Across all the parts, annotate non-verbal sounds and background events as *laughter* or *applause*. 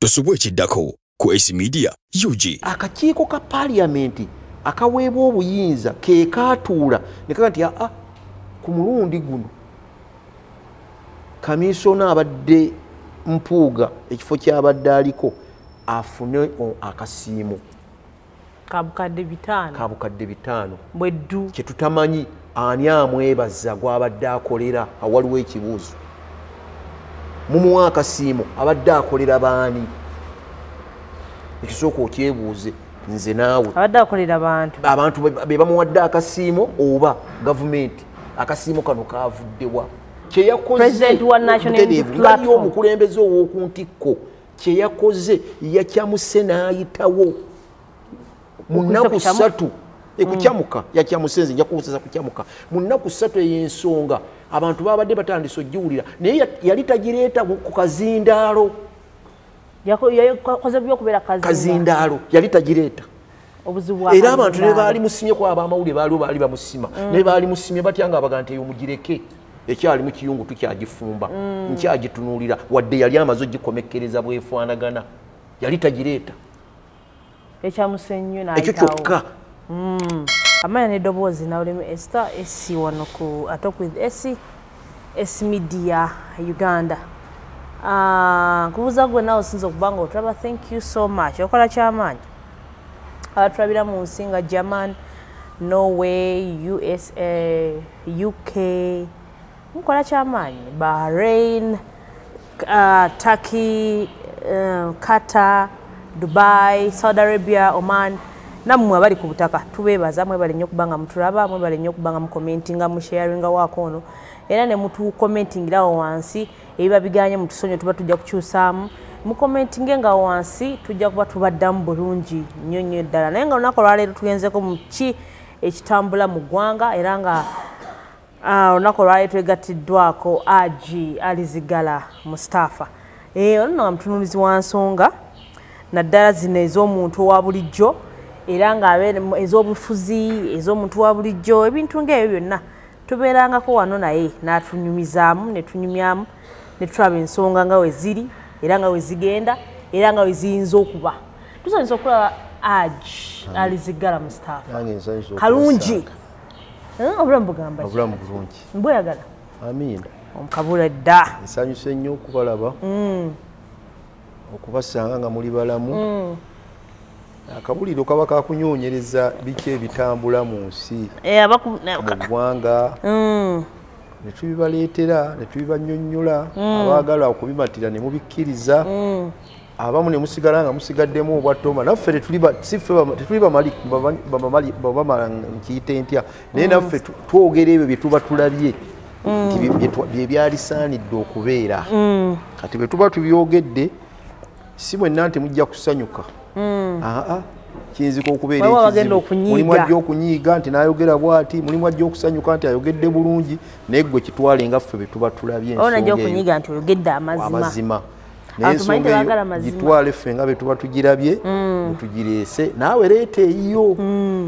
tosubwa ekiddako ku s media ug akakiiko ka paaliyamenti akaweebwa obuyinza ke kaatuula ne kaga nti aa ku mulundi guno kamisona abadde mpuuga ekifo kyabadde aliko afune akasiimo kabukadde bitaano. Kabukadde bitaano. Bweddu. Kyetutamanyi ani amwebaza gwabadde akolera awaliwo ekibuuzo mumuwa akasiimo abadde akolera baani? Ekisooka okyebuuze nze naawe. Abadde akolera bantu. Abantu be- bamuwadde akasiimo oba gavumenti? Akasiimo kano kavuddewa Platform. omukulembeze ow'oku ntikko kyeyakoze yakyamuse n'ayitawo. Mu nnaku ssatu. Ekukyamuka yakyamuse nze nja kuwuseza kukyamuka. Mu nnaku ssatu ey'ensonga abantu babadde batandise ogiwulira. Naye ya- yali tagireeta ku kazindaalo. Kazindaalo. Yali tagireeta. Era abantu ne baali musimye ku abamawulire baaliwo baali bamusima ne baali musimye batya nga baga nti eyo mugireke. Ekyali mu kiyungu tukyagifumba nkyagitunuulira wadde yali amaze ogikomekereza bwefaanagana. Yali tagireeta. Ekyo kyokka amanya neddoboozi nawulemu esta esi wano ku atok with esi esi media uganda. Ah, nkubuuza gwe nawe osinza okuba nga otulaba thank you so much. Okola kyamaanyi? Abatulabira mu nsi nga german norway usa uk mukola kyamaanyi? Bahrain uh, turkey uh, qatar dubai saudi arabia oman nammwe abali ku butaka tubeebaza mwebale nnyo okuba nga mutulaba mwebale nnyo okuba nga mukomentinga musharinga waako ono. Era ne mutukomentingirawo wansi ebiba biganye mutusonyo tuba tujja kukyusaamu. Mukomentinge nga wansi tujja kuba tubaddamu bulungi nnyo nnyo ddala. Naye nga olunaku olwaleero tugenzeko mu ki ekitambula mu ggwanga era nga Ah, olunaku olwali twegattiddwako agi alizigala mustapha Eh, ono nga mutunuulizi wa nsonga naddala zino ez'omuntu owa bulijjo era nga abe- ez'obufuzi ez'omuntu wa bulijjo ebintu ngaebyo byonna tubeerangako wano naye n'atunyumizaamu ne tunyumyamu ne tulaba ensonga nga we ziri era nga we zigenda era nga we ziyinza okuba. Tusanyusa okulaba agi nange nsanyusa kalungi. Eh, obulamu bugamba obulamu bulungi. Mbweyagala. Amiina. Omukabula dda. Nsanyuse nnyo okubalaba. Okubasanga nga muli balamu akabuliro kaba kakunyonyereza biki ebitambula mu nsi? Eh, mu ggwanga. Mm, ne tubibaleetera ne tubibanyonnyola abaagala okubimatira ne mubikkiriza. Abamu ne musigala nga musigaddemu obwatoma naffe tetuli bamala nkiyite ntya. Naye naffe twogera ebyo bye tuba tulabye. Bye byalisaanidde okubeera. Kati bwe tuba tubyogedde si mwenna nti mujja kusanyuka aa kiyinzika okubeera Waliwo abagenda ekizibu. okunyiiga. mulimu ajja okunyiiga nti n'ayogera bw'ati mulimu ajja okusanyuka nti ayogedde bulungi naye gwe kitwale nga ffe bwe tuba tulabye oba najja ensonga eyo. okunyiga nti oyogedde amazima. Amazima. Naye ensonga eyo gitwale ffe nga bwe tuba tugirabye bwetugireese naawe leeta eyiyo.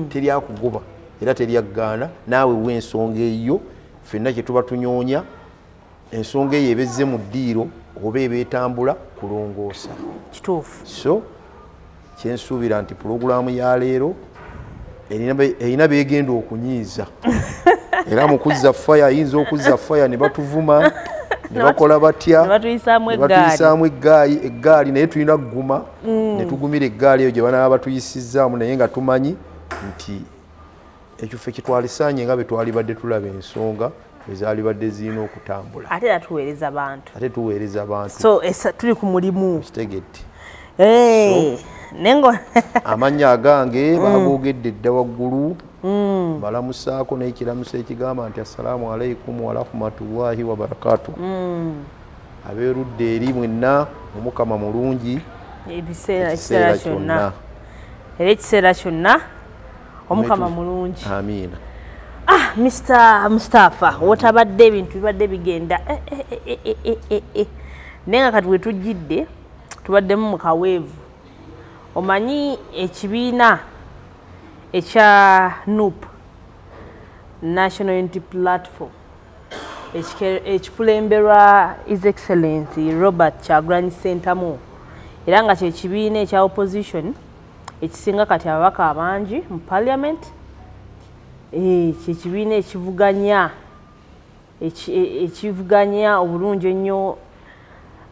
Teryakugoba. Era teryaggaana naawe wa ensonga eyo ffenna kye tuba tunyoonya ensonga eyo ebezze mu ddiiro oba eba etambula kulongoosa. Kituufu. So kyensuubira nti pulogulaamu ya leero erina be- erina begenda okunyiiza. *laughs* Era mu kuzza faya ayinza okuzza faya ne batuvuma ne bakola batya batuyisaamu eggaali. eggaali naye tulina kuguma ne tugumira eggaali eyo gye banaba batuyisizaamu naye nga tumanyi nti ekyo ffe kitwalisaanye nga bwe twalibadde tulaba ensonga ezalibadde zirina okutambula. Ate era tuweereza bantu. Ate tuweereza bantu. So tuli ku mulimu. Kitegedde Eh, *laughs* amannya agange bagogedde dda waggulu. Balamusaako n'ekiramuso ekigamba nti assalaamu alaikum warahmatullahi wabarakatu abeerudda eri mwenna omukama mulungi. Ekiseera kyonna. era ekiseera kyonna omukama mulungi. Amiina. Ah mr mustapha wotabadde ebintu bibadde bigenda. Eh, eh, eh, naye nga kati we tujjidde tubaddemu mu kaweevu omanyi ekibiina ekya nup national unity platform ekikulemberwa his excellency robert kyagulanyi sentamu. Era nga kyekibiina ekya opposition ekisinga kati ababaka abangi mu parliament Eh, kyekibiina ekivuganya eki- e- ekivuganya obulungi ennyo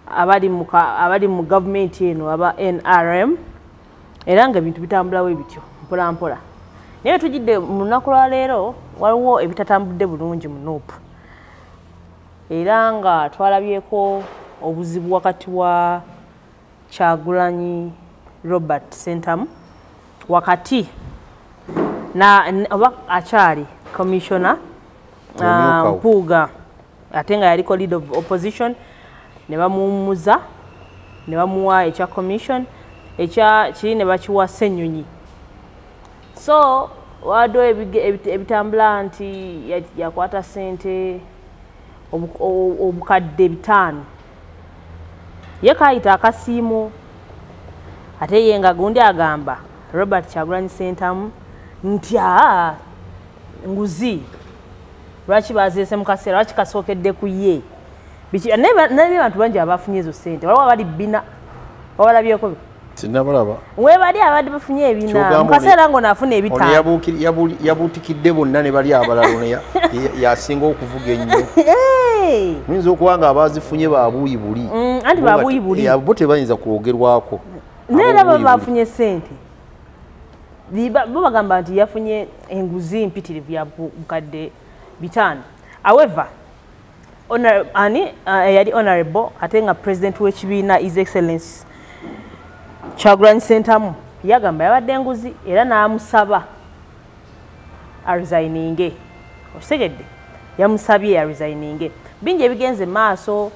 abali mu gavumenti eno aba nrm era nga ebintu bitambulawo bityo mpola mpola. Naye tujidde mu lunaku lwa leero waliwo ebitatambudde bulungi mu nuupu era nga twalabyeko obuzibu wakati wa kyagulanyi robert sentamu wakati oba akyali commissioner Omumyuka we. mpuuga ate nga yaliko lead of opposition ne bamuwummuza ne bamuwa ekya commission kiri ne bakiwa ssenyonyi. So ebit- ebitambula nti ya- yakwata sente obu- o- obukadde bitaano. Ye kaayita akasiimo ate ye nga gundi agamba robert kyagulanyi sentamu nti aa nguzi? Lwaki baziise mu kaseera lwaki kasookedde ku ye? Biki- naye ba- naye bantu bangi abafunye ezo sente waliwo abali bina wabalabyeko sinabalaba webali abadde bafunye ebina. Kyogamba mu kaseera ng'onaafuna ono ebitaano yabuukiri- yabu- yabuutikidde bonna ne bali abalala ono ya- *laughs* ya- yasinga okuvuga ennyo. Hey! muyinza okuba nga abazifunye babuuyi buli. Mm, anti babuuyi buli. Eh, bo tebayinza kwogerwako. Naye era bo Ab'obuuyi buli. bafunye sente Biba- bo bagamba nti yafunye enguzi mpitirivu ya bu- bukadde bitaano. However honor- ani uh, yali honorable ate nga president w'ekibiina his excellence kyagulanyi sentamu yagamba yabadde enguzi era n'amusaba aresigninge okitegedde? Yamusabye aresigninge bingi ebigenze maaso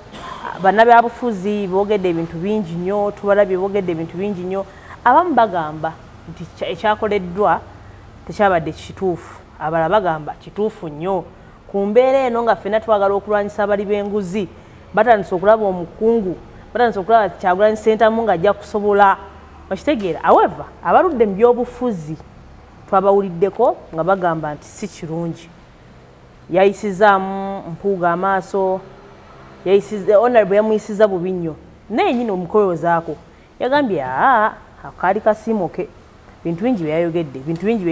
bannabyabufuzi boogedde ebintu bingi nnyo tubalabye boogedde ebintu bingi nnyo. Abamu bagamba nti kya- ekyakoleddwa tekyabadde kituufu. Abalala bagamba kituufu nnyo. Ku mbeera eno nga ffenna twagala okulwanyisa abali b'enguzi batandise okulaba omukungu batandise okulaba kyagulanyi sentamu ng'ajja kusobola okitegeera. However abaludde mu byobufuzi twabawuliddeko nga bagamba nti si kirungi. Yayisizaamu mpuuga amaaso honorable yamuyisiza bubi nnyo. Naye nyini omukoyozaako yagambye aa akaali kasiimo ke. Bintu bingi byeyayogedde bintu bingi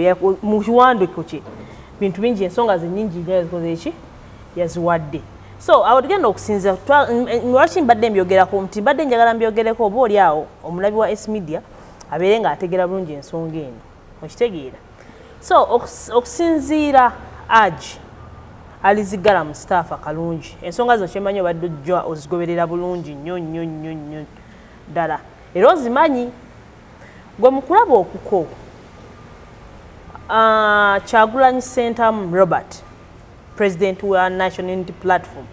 mu kiwandiiko kye. Bintu bingi ensonga zenyingi nnyo yazikoze eki yaziwadde so awo tugenda okusinza lwaki mbadde mbyogerako? Nti mbadde njagala mbyogereko oba oli awo omulabi wa s media abeere ng'ategeera bulungi ensonga eno. Okitegeera. So okus- okusinziira agi alizigala mu staff akalungi. Ensonga zo kyemanyi obadde ojja ozigoberera bulungi nnyo nnyo nnyo nnyo ddala. Era ozimanyi gwe mu kulaba okuko kyagulanyi sentamu robert president wa national unity platform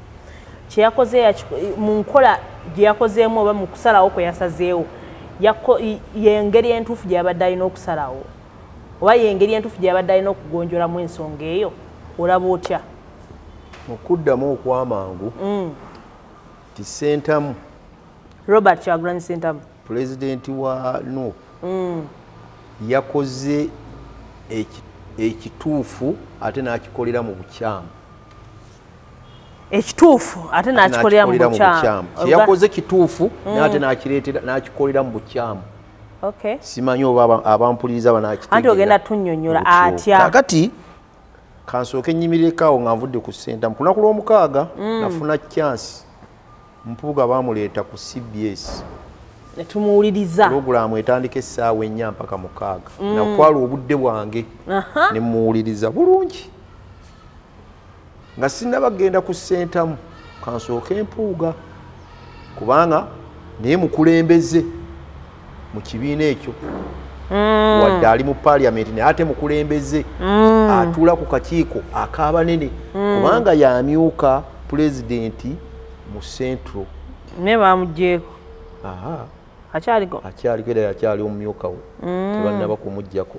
kyeyakoze mu nkola gye yakozeemu oba mu kusalawo kwe yasazeewo yengeri entuufu gye yabadde alina okusalawo oba yengeri entuufu gye yabadde alina okugonjolamu ensonga eyo olaba otya? Okuddamu okwamangu ti sentamu robert kyagulanyi sentamu. Pulezidenti wa nup yakoze eki- ekituufu ate n'akikolera mu bukyamu ekituufu ate n'akikolera mu bukyamu. kyeyakoze kituufu n'ate n'akireetera n'akikolera mu bukyamu. Simanyi oba aba- abampuliriza banakitegeera Anti ogenda tunnyonnyola atya. kakati kansooke nnyimireko nga nvudde ku sentamu ku lunaku lw'omukaaga Mm. nafuna chansi mpuuga baamuleeta ku cbs ne tumuwuliriza. Pulogulaamu etandika essaawa ennya mpaka mukaaga. Nakwala obudde bwange. Ne muwuliriza bulungi nga sinnabagenda ku sentamu kansooke empuuga kubanga naye mukulembeze mu kibiina ekyo. Wadde ali mu paliamenti naye ate mukulembeze atuula ku kakiiko ak'abanene. Kubanga yamyuka pulezidenti mu centro naye bamugyeko akyaliko akyaliko era yakyali omumyuka we tebannaba kumuggyako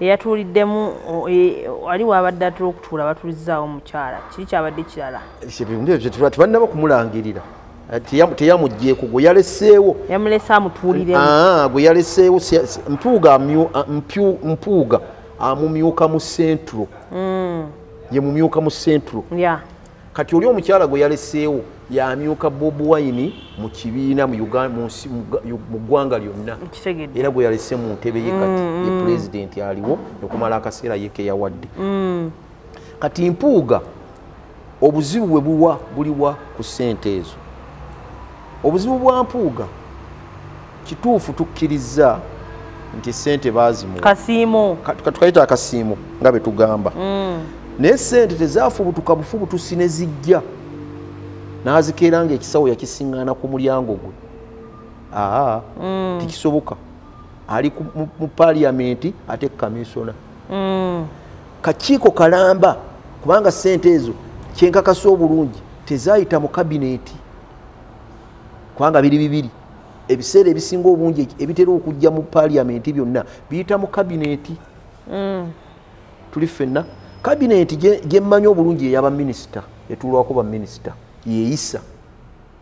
eyatuuliddemu e- wali waabadde atula okutuula batuulizaawo omukyala. Kiri kyabadde kirala? Ebintu ebyo teba- tebannaba kumulangirira Eh, teya- teyamuggyeko gwe yaleseewo. Yamulese amutuuliremu Ah, gwe yaleseewo mpuuga amyu- a- mpyu- mpuuga amumyuka mu centro ye mumyuka mu centro ya. Kati oli omukyala gwe yaleseewo yamyuka bob wine mu kibiina mu ggwanga lyonna. Era gwe yalese mu ntebe ye kati ye pulezidenti aliwo okumala akaseera ye keyawadde kati mpuuga obuzibu bwe buwa buliwa ku ssente ezo. Obuzibu bwa mpuuga kituufu tukkiriza nti sente baazimuwa. Kasiimo Ka- ka- tukayita akasiimo nga bwe tugamba. Naye sente tezaafubutuka bufubutusi ne zijja n'azikeera nga ekisawo yakisiŋŋaana ku mulyango gwe. Aa tekisoboka. Ali ku- mu- paliyamenti ate kamisona kakiiko kalamba kubanga sente ezo kyenkakasa obulungi tezaayita mu kabineeti kubanga biri bibiri. Ebiseera ebisinga obungi ebitera okujja mu paliyamenti byonna biyita mu kabineeti tuli ffenna. Kabineeti gye gye mmanyi obulungi ey'abaminisita etuulwako baminisita yeeyisa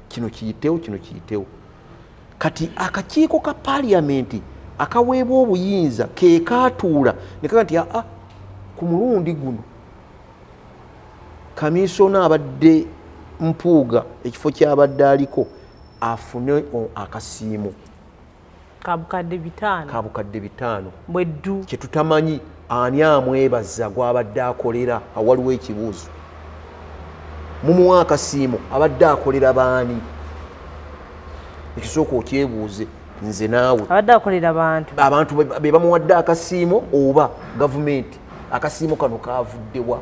kino kiyitewo kino kiyitewo kati akakiiko ka paliyamenti akaweebwa obuyinza ke kaatuula ne kaga nti aa ku mulundi guno kamisona abadde mpuuga ekifo kyabadde aliko afune akasiimo kabukadde bitaano. Ka bukadde bitaano. Bweddu. Kyetutamanyi ani amwebaza gwabadde akolera awaliwo ekibuuzo mumuwa akasiimo abadde akolera baani? Ekisooka okyebuuze nze naawe. Abadde akolera bantu. Abantu be- bamuwadde akasiimo oba gavumenti? Akasiimo kano kavuddewa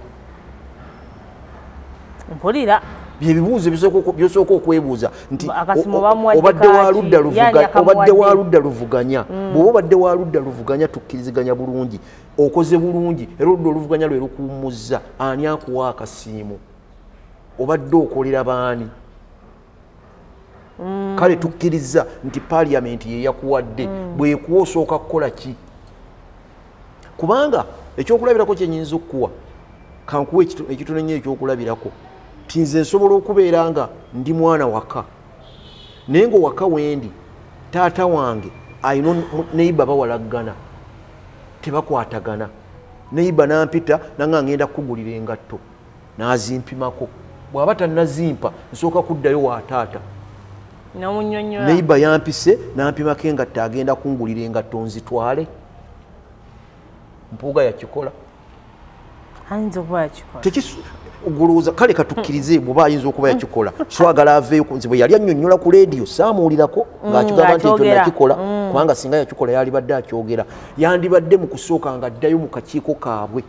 mpulira. Byebibuuzo byosooka okwebuuza nti obadde wa kaaki? ludda Yani luvuga- akamuwadde. obadde wa ludda luvuganya. Bw'oba obadde wa ludda luvuganya tukkiriziganya bulungi. Okoze bulungi era oludda oluvuganya lwe lukuwummuzza ani akuwa akasiimo obadde okolera baani? Kale tukkiriza nti paliyamenti yeyakuwadde bwekuwa osooka kukola ki? Kubanga ekyokulabirako kyenyinza okukuwa kankuwa ekitono nnyo ekyokulabirako. Ti nze nsobola okubeera nga ndi mwana waka. Naye nga waka wendi taata wange ayina neiba bawalaggana tebakwatagana. Neiba nampita nanga ngenda kukugulira engatto nazimpimako bw'aba tannazimpa nsooka kuddayo wa taata? Neiba yampise nampimako engatto agenda kungulira engatto nzitwale. Mpuuga yakikola. Ayinza okuba yakikola. Ogolowooza kale katukkirize bw'oba ayinza okuba yakikola. Swagala aveeyo nze bwe yali annyonnyola ku leediyo saamuwulirako ng'akigamba nti ekyo nakikola kubanga singa yakikola yalibadde akyogera. Yandibadde mu kusooka nga addayo mu kakiiko kaabwe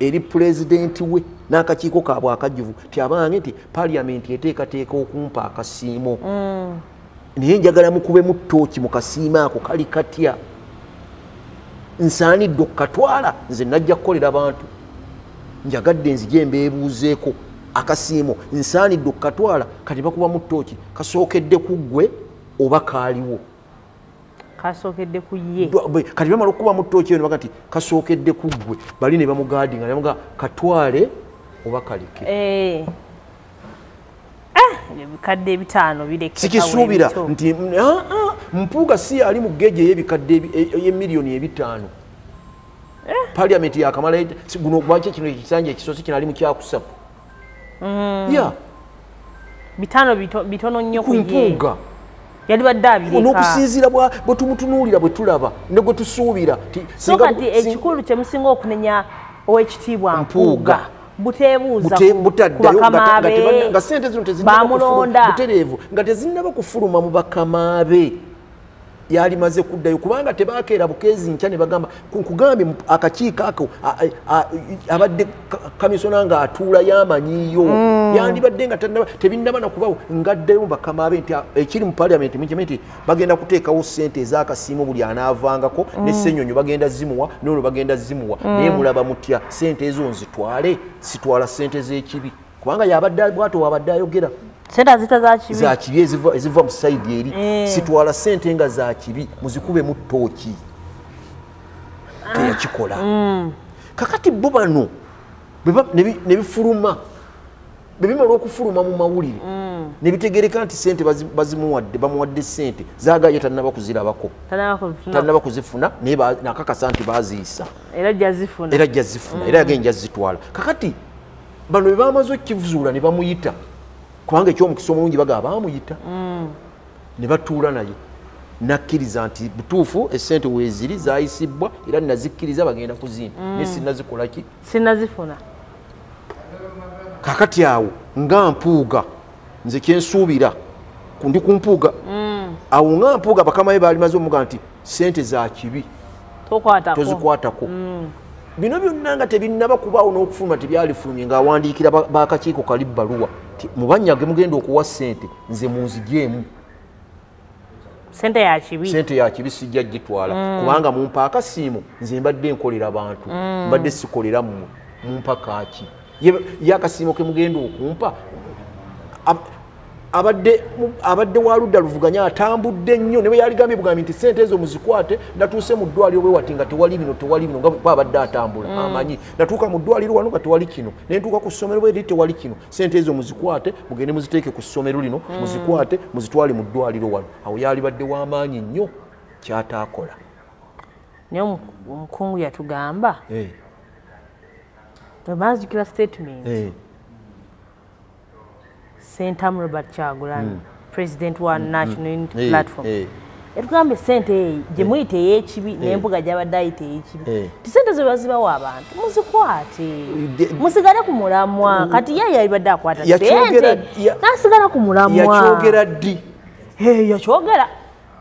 eri pulezidenti we n'akakiiko kaabwe akajjuvu ti abange nti paliyamenti eteekateeka okumpa akasiimo. Naye njagala mukubemu ttooki mu kasiimo ako kali katya. Nsaanidde okukatwala nze najja kukolera bantu. Njagadde nzije mbeebuuzeeko akasiimo. Nsaanidde okukatwala kati bakubamu ttooki kasookedde ku ggwe oba kaaliwo. Kasookedde ku ye. Kati bamala okukubamu ttooki eyo ne baga nti kasookedde ku ggwe. Bali ne bamugaadinga ne bamuga katwale oba kaleke Eh. Ah, ebitaano bireke sikisuubira nti mm, ah, ah, mpuuga si ali mu geegi ey'ebikadde ebi- e- ey'emiliyoni ebitaano. Paliyamenti yakamala si- guno lwaki kino ekisanja ekisosi kinali mu kyakusatu? Ya. Bitaano bito- bitono nnyo ku ku ye. mpuuga. Yali badde abireka. N'okusinziira bwe tumutunuulira bwe tulaba ne gwe tusuubira ti- so kati ekikulu kyemusinga okunenya owekitiibwa Mpuuga. Mpuuga buteebuuza bute- ku- ku butaddayo nga sente zino tezinnaba kufuluma- mu bakama be yalimaze kuddayo kubanga tebakeera bukeezi nkya ne bagamba ku- nkugambye akakiiko ako abadde ka- kamisona ng'atuula yamanyiyo yandibadde nga tebinnaba nakubawo ngaddayo mu bakama be nti ekiri mu paliyamenti mukime nti bagenda kuteekawo sente ez'akasiimo buli anaavangako ne ssenyonyo bagenda zimuwa nono bagenda zimuwa. Naye mulaba mutya sente ezo nzitwale sitwala sente z'ekibi. Kubanga yabadde bwato wabadde ayogera sente azita za kibi. Za kibi eziva, eziva mu sayidi eri. Eh. sitwala sente nga za kibi muzikube mu ttooki. Teyakikola. Kakati bo bano bwe ba- ne bi- ne bifuluma bwe bimala okufuluma mu mawulire ne bitegereka nti sente bazi- bazimuwadde bamuwadde sente zagaye tannaba kuzirabako. Tanaba kuzifuna. Tannaba kuzifuna naye ba- nakakasa nti baziyisa era jazifuna era ajja zifuna era yagenda zitwala kakati bano bwe bamaze okukizuula ne bamuyita kubanga ekyomukisa omulungi baga baamuyita ne batuula naye. Nakkiriza nti butuufu esente weeziri zayisibwa era nazikkiriza bagenda kuzimba. Naye sinnazikolaki sinazifuna. Kakati awo nga mpuuga nze kyensuubira ndi ku mpuuga. Awo nga mpuuga bakama be baali maze omuga nti sente za kibi tokwatako. tozikwatako bino byonna nga tebinnaba kubaawo n'okufuluma tebyalifulumye ng'awandiikira ba- bakakiiko kali bbaluwa. Ti mubanyage mugenda okuwa sente nze munzigyemu sente ya kibi. Sente ya kibi sijja gitwala. Kubanga mumpa akasiimu nze mbadde nkolera bantu. Mbadde sikolera mmwe mumpa kaaki Ye- akasiimo ke mugenda okumpa abadde abadde wa ludda luvuganya atambudde nnyo ne bwe yaligambye bugambye nti sente ezo muzikwate natuuse mu ddwaliro bwe wati nga tewali bino tewali bino nga bwe abadde atambula amanyi. Natuuka mu ddwaliro wano nga tewali kino ne ntuuka ku ssomero bwe tewali kino. Sente ezo muzikwate mugende muziteeke ku ssomero lino muzikwate muzitwale mu ddwaliro wano. Awo yalibadde w'amaanyi nnyo kyataakola. Naye omu- omukungu yatugamba Eh, emazikira statement. Eh, sentamu robert kyagulanyi president wa national unity eh, platform. eh. yatugambye sente eyo gye muyita ey'ekibi n'embuga gy'abadde ayita ey'ekibi. Eh. ti sente ze bazibawa abantu muzikwate. De- musigale ku mulamwa. Kati ye yalibadde akwata Yakyogera- sente ya- n'asigala ku mulamwa. Yakyogera ddi? Eh, yakyogera.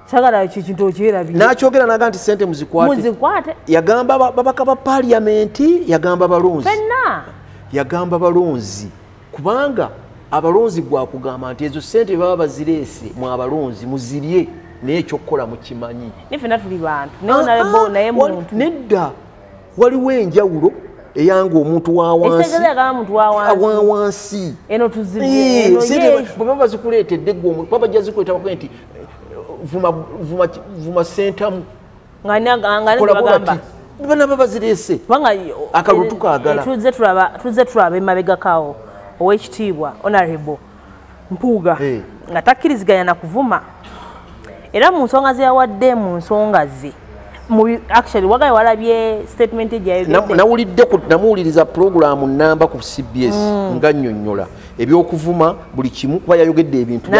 Sagala kikintu okyerabire n'akyogera naga nti sente muzikwate. Muzikwate. Yagamba aba- babaka ba paliyamenti yagamba balonzi fenna yagamba balonzi kubanga abalonzi gwakugamba nti ezo sente baba bazireese mwe abalonzi muzirye naye ekyokukola mukimanyi. Ne fenna tuli bantu naye nalebo naye muntu. nedda waliwo enjawulo eyanga omuntu wa wansi. Ekitegeza yagamba muntu wa wa wansi. Wansi eno tuzibye Eh, eno sente ye. bwe baba bazikuleetedde baba bajja zikuleeta bakuge nti eh, vuma, vuma, vuma sentamu nga nga nga kola bagamba bati banaba bazireese kubanga Akalulu tukaagala. tuzze tulaba tuzze tulaba emabegakawo owekitiibwa honorable mpuuga nga takkiriziganya na kuvuma. Era mu nsonga ze yawadde mu nsonga ze actually wagaye walabye statement Na- gyayogedde nawulidde ku- namuwuliriza pulogulaamu namba ku cbs nga nnyonnyola ebyokuvuma buli kimu kuba yayogedde ebintu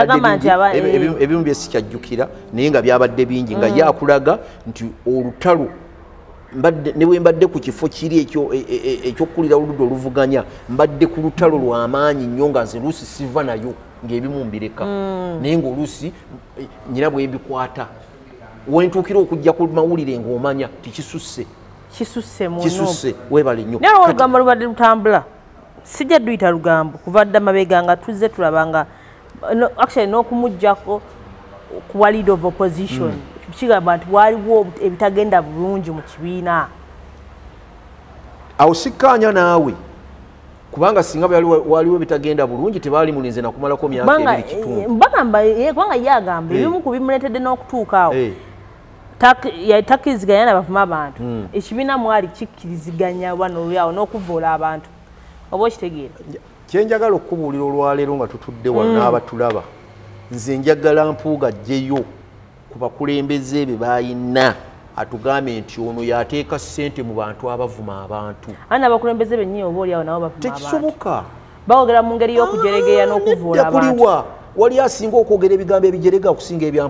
ebimu- ebimu bye sikyajjukira naye nga byabadde bingi nga yakulaga nti olutalo ne bwe mbadde ku kifo kiri e- e- e- ekyokulira oludda oluvuganya mbadde ku lutalo lw'amaanyi nnyo nga nze luusi siva nayo ng'ebimu mbireka. Naye ng'oluusi eh, nyina bwe mbikwata wentuukira okujja ku mawulire ng'omanya tikisusse. Kisusse weebale nnyo. Naye olugambo lubadde lutambula? Sijja duyita lugambo kuva dda mabega nga tuzze tulaba nga no- actually n'okumugjako kuwa lead of opposition kigamba nti waliwo ebitagenda bulungi mu kibiina. Awo sikkaanya naawe kubanga singa waliwo bitagenda bulungi tebaali mulinze nakumalako myaka kubanga ebiri kitundu. eh, kubanga ye agamba Eh. ebimu ku bimuleetedde n'okutuukaawo Eh, takkiriziganya nabavuma abantu. Ekibiina mwali kikkiriziganya bwana olyawo n'okuvoola abantu. Oba okitegeera? Kyenjagala okubuulira olwaleero nga tutudde wano n'abatulaba. Nze njagala mpuuga ajjeyo ku bakulembeze be bayina. Atugambe nti ono yateeka ssente mu bantu abavuma abantu. Ani abakulembeze bennyini oba olyawo nabo bavuma tekisoboka. Bawogera mu ngeri y'okujeregeya n'okuvoola Nedda abantu. Wali asinga okwogera ebigambo ebijerega okusinga ebya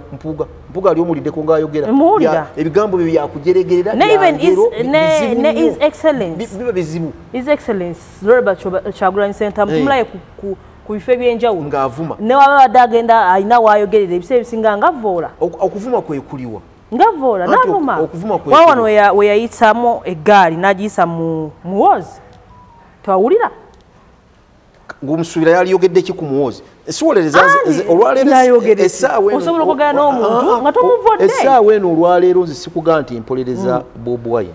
omuliddeko ng'ayogera. Muwulira. Bya- ebigambo byo byakujeregerera biba bizibu. Robert kyagulanyi center Eh. Ku- bifo ebyenjawulo. Ng'avuma newaba badde agenda alina waayogerera ebiseera ebisinga ngavoola Ok- okuvuma kwe kuliwa. Ngavoola Anti ok- n'avuma. okuvuma kwe wa kuli. wano weya- weyayitsamu eggaali n'agiyisa mu muwozi tewawulira? Ng'omusuubira yaliyogedde ki ku muwozi siwolereza Ani, olwaleero yayogedde ki? essaawa eno- Osobola okwogera n'omuntu Ah, ah, nga tomuvodde. essaawa eno olwaleero nze sikugaa nti mpolereza bob wine.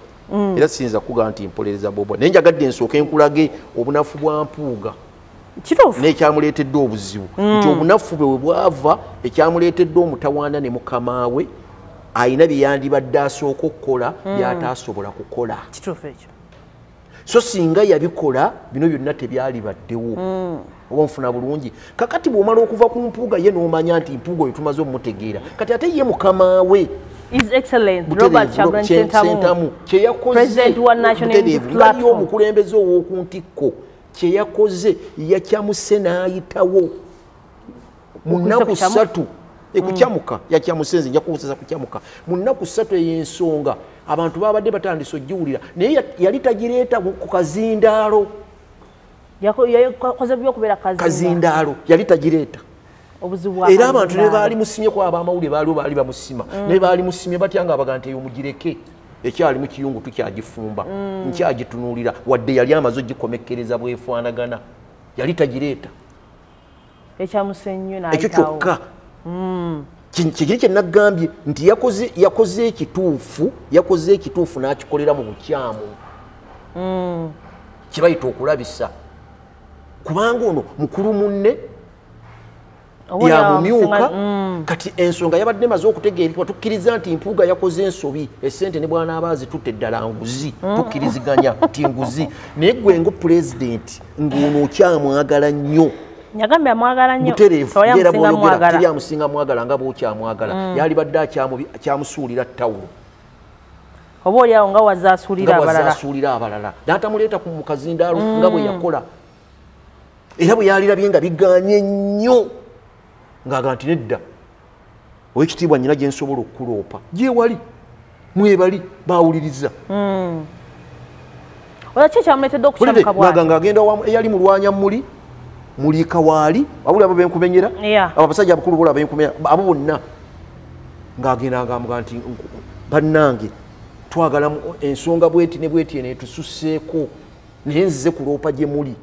Era siyinza kugaa nti mpolereza bob wine. Naye njagadde ensooke nkulage obunafu bwa mpuuga n'ekyamuleetedde obuzibu. Nti obunafu bwe bwe bwava ekyamuleetedde omutawaana ne mukama we ayina bye yandibadde asooka okukola by'ataasobola kukola. Kituufu ekyo. So singa yabikola bino byonna tebyali baddewo oba nfuna bulungi. Kakati bw'omala okuva ku mpuuga ye n'omanya nti mpuuga oyo tumaze omutegeera kati ate ye mukama we. Sentamu, kye yakoze President wa National Butereevu, Unity nga ye omukulembeze ow'oku ntikko kye yakoze yakyamuse n'ayitawo mu Okuyisa nnaku ssatu ekukyamuka yakyamusenzi nja kuwuseza kukyamuka mu nnaku ssatu ey'ensonga abantu babadde batandise ogiwulira naye ya- yali tagireeta mu- ku kazindaalo. Kazindaalo yali tagireeta. Era abantu ne baali musimye ku abamawulire baaliwo baali bamusima. Naye baali musimye batya nga abaga nti eyo mugireke ekyali mu kiyungu tukyagifumba nkyagitunuulira wadde yali amaze ogikomekkereza bwefaanagana yali tagireeta. Ekyo kyokka. Ki- kigiri kye nagambye nti yakoze yakoze ekituufu yakoze ekituufu n'akikolera mu bukyamu. Kibayita okulabisa. Kubanga ono mukulu munne Awo yamumyuka amusinga- kati ensonga yabadde maze okutegeerekwa tukkiriza nti mpuuga yakoze ensobi esente ne bwanaaba azitutte ddala nguzi tukkiriziganya *laughs* nti nguzi. Naye gwe nga pulezidenti ng'ono okyamwagala nnyo. Yagambye amwagala nnyo. Era amusinga mwagala. nga bwokyamwagala. Yali badde akyamubi- akyamusuulira ttawulo oba oli awo nga bwazasuulira abalala. n'atamuleeta ku mukazindaalo nga bwe yakola. Era bwe yalirabye nga biganye nnyo ng'aga nti nedda. Owekitiibwa nyina gye nsobola okukuloopa gyewali mwebali bawuliriza oyo ki ekyamuleetedde okukyamuka naga bwati ng'agenda wamu- eyali mulwanya muli muliika waali wabuli abo benkumenyera abo abasajja abakulu bola benkumenyera abo bonna. Ng'agenda agamba nti bannange twagala ensonga bweti ne bweti eno etususseeko naye nzize kuloopa gye muli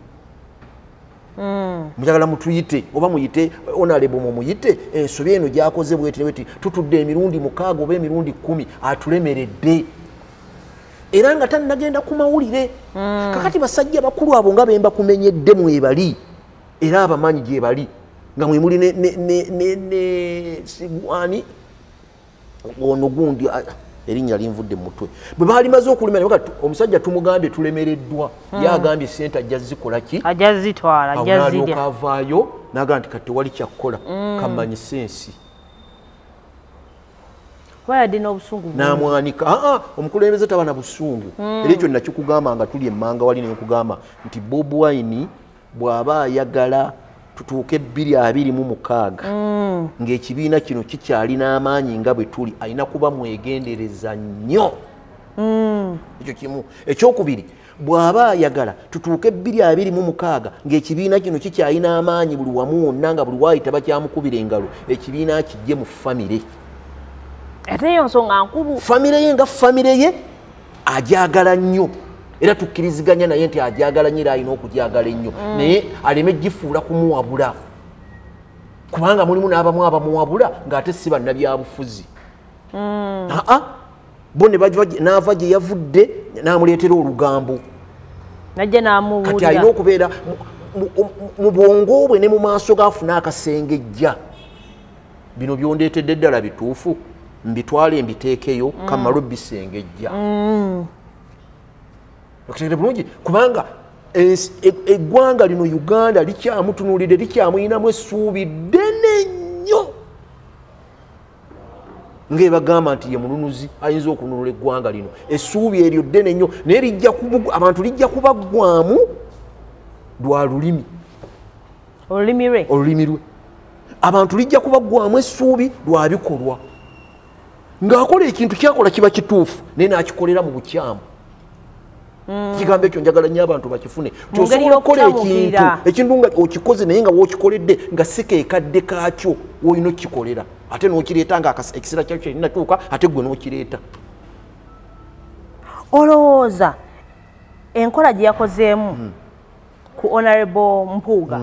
mujagala mutuyite oba muyite onalebo mumuyite ensobi eno gyakoze bweti bweti tutudde emirundi mukaaga oba emirundi kumi atulemeredde era nga tannagenda ku mawulire kakati basajja bakulu abo nga bemba kumenyedde mwebali era abamanyi gyebali nga mwemuli ne- sigwani ono gundi ah, erinnya linvudde mu mutwe. Bwe baalimaze okulima ne bagamba, omusajja tumugambye tulemereddwa. Ye agambye sente ajja zikola ki? Ajja zitwala awo ajja n'alyoka zirya. avaayo naga nti kati tewali kyakukola kamanyise ensi kuba yadde n'obusungu bungi. n'amwanika. Aa omukulembeze taba na busungu era ekyo nakikugamba nga tuli emmanga wali nenkugamba nti bob wine bw'aba ayagala tutuuke ebbiri abiri mu mukaaga. Ng'ekibiina kino kikyalina amaanyi nga bwe tuli alina kuba mwegendereza nnyo. Ekyo kimu. Ekyokubiri bw'aba ayagala tutuuke ebbiri abiri mu mukaaga ng'ekibiina kino kikyalina amaanyi buli wamu wonna nga buli waayita bakyamukubira engalo ekibiina kijje mu famire. Ate eyo nsonga nkulu famire ye nga famire ye ajagala nnyo era tukkiriziganya naye nti ajagala nnyo era alina okujagala ennyo. Naye aleme gifuula kumuwabula. Kubanga mulimu n'abamu abamuwabula ng'ate si bannabyabufuzi. Aa bo ne bava gye- n'ava gye yavudde n'amuleetera olugambo. Najja kati alina okubeera mu- bwongo bwe ne mu maaso gaafuna akasengejja. Bino byondeetedde ddala bituufu mbitwale mbiteekeyo kamalo bisengejja okitegeere bulungi. Kubanga e- eggwanga lino uganda likyamutunuulidde likyamuyinamu essuubi ddene nnyo. Ngaebagamba nti ye mununuzi ayinza okununula eggwanga lino. Essuubi eryo ddene nnyo naye abantu lijja kubaggwamu lwa lulimi. Olulimi lwe? Olulimi lwe. Abantu lijja kubaggwamu essuubi lwa bikolwa. Ng'akola ekintu kyakola kiba kituufu naye n'akikolera mu bukyamu kigambo ekyo njagala nnyo abantu bakifune. Nti osobola okukola ekintu ekintu nga okikoze naye nga wookikoledde nga si keekadde kaakyo woolina okukikolera ate n'okireeta nga ekiseera kyakyo kyekinatuuka ate gwe n'okireeta. Olowooza enkola gye yakozeemu ku honorable mpuuga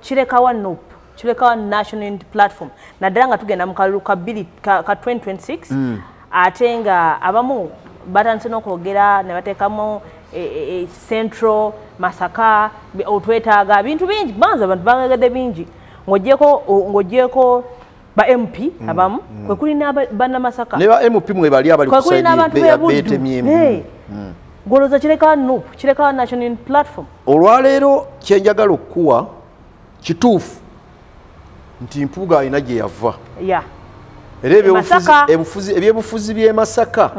kirekawa nup kirekawa national unity platform naddala nga tugenda mu kalulu ka bbiri- ka ka 2026 ate nga abamu batandise n'okwogera ne bateekamu e- e- e- central masaka otwetaaga bintu bingi banza abantu bagagade bingi. Ng'ogyeko ba mp abamu kwe kuli n'aba- bannamasaka ne ba mp mwe bali abali kwe kuli n'abantu b'ebuddu beetemyemu golooza kirekawa nup kirekawa national platform. Olwaleero kyenjagala okukuwa kituufu nti mpuuga alina gye yava. Ya. Era ebyobufuzi- Masaka. ebufuzi- ebyobufuzi by'e masaka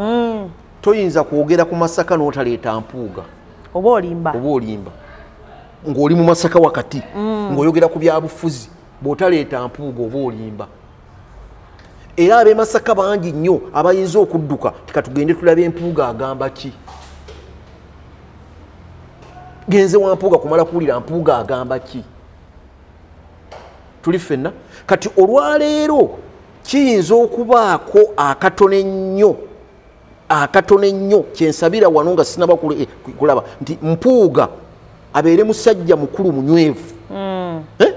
toyinza kwogera ku masaka n'otaleeta mpuuga? Oba olimba? Oba olimba. Ng'oli mu masaka wakati ng'oyogera ku byabufuzi bw'otaleeta mpuuga oba olimba. Era ab'e masaka bangi nnyo abayinza okudduka tikatugende tulabe empuuga agamba ki? Genze wa mpuuga kumala kuwulira mpuuga agamba ki? Tuli ffenna? Kati olwaleero kiyinza okubaako akatono ennyo akatono ennyo kyensabira wano nga sinaba kule- eh, kulaba nti mpuuga abeere musajja mukulu munywevu. Eh?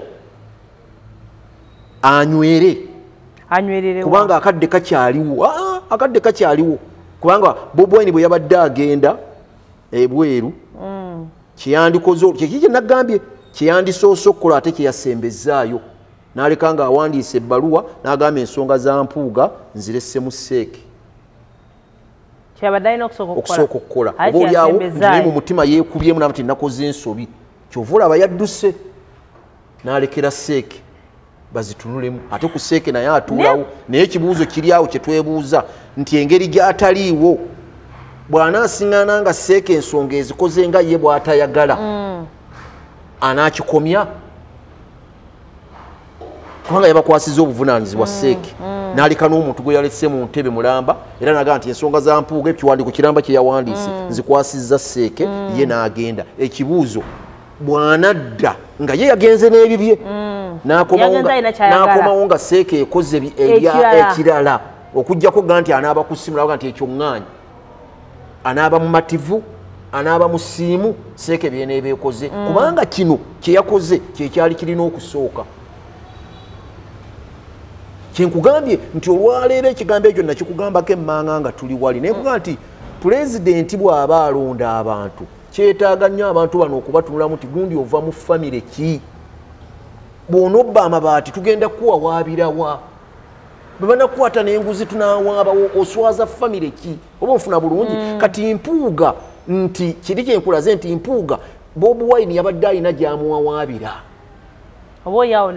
anywere. Kubanga akadde kakyaliwo. Ah, akadde kakyaliwo. Kubanga bobwine bwe yabadde agenda ebweru kyeyandikoze olwo kyeki kyenagambye kyeyandisoose okukola ate kyeyasembezaayo. Naleka nga awandiisa ebbaluwa n'agamba ensonga za mpuuga nziressemu seeke kyabadde alina okusooka okukola. Oba olyawo nti naye mu mutima yeekubyemu nama ti nakoze ensobi kyova olaba yadduse n'alekera seeke bazitunulemu. Ate ku seeke naye atuulawo. Naye ekibuuzo kiri awo kyetwebuuza nti engeri gy'ataliiwo bw'anaasiŋŋana nga seeke ensonga ezikoze nga ye bw'atayagala anaakikomya? Kubanga yabakwasiza obuvunaanyizibwa seeke n'aleka n'omuntu gwe yalese mu ntebe mulamba era nagaa nti ensonga za mpuuga ekiwandiiko kiramba kye yawandiise nzikwasizza seeke ye n'agenda. Ekibuuzo bw'anadda nga ye yagenze n'ebibye n'akomawo nga- seeke ekoze Ekirala. okugjako ga nti anaaba ku ssimu naga nti ekyo ŋŋaanyi. Anaaba mu mativu anaaba mu siimu seeke byeneeba ekoze kubanga kino kyeyakoze kyekyali kirina okusooka kyenkugambye nti olwaleero ekigambo ekyo nakikugambako emmanga nga tuli wali. Naye kugaa nti pulezidenti bw'aba alonda abantu kyetaaga nnyo abantu bano okubatunulamu ti gundi ova mu famire ki? Bw'onobba amabaati tugenda kuwawaabirawa bwe banakukwata n'enguzi tunawaabawo oswaza famire ki? Oba onfuna bulungi? Kati mpuuga nti kiri kyenkulaze nti mpuuga bobi wine yabadde alina gyamuwawaabira. Oba oliawo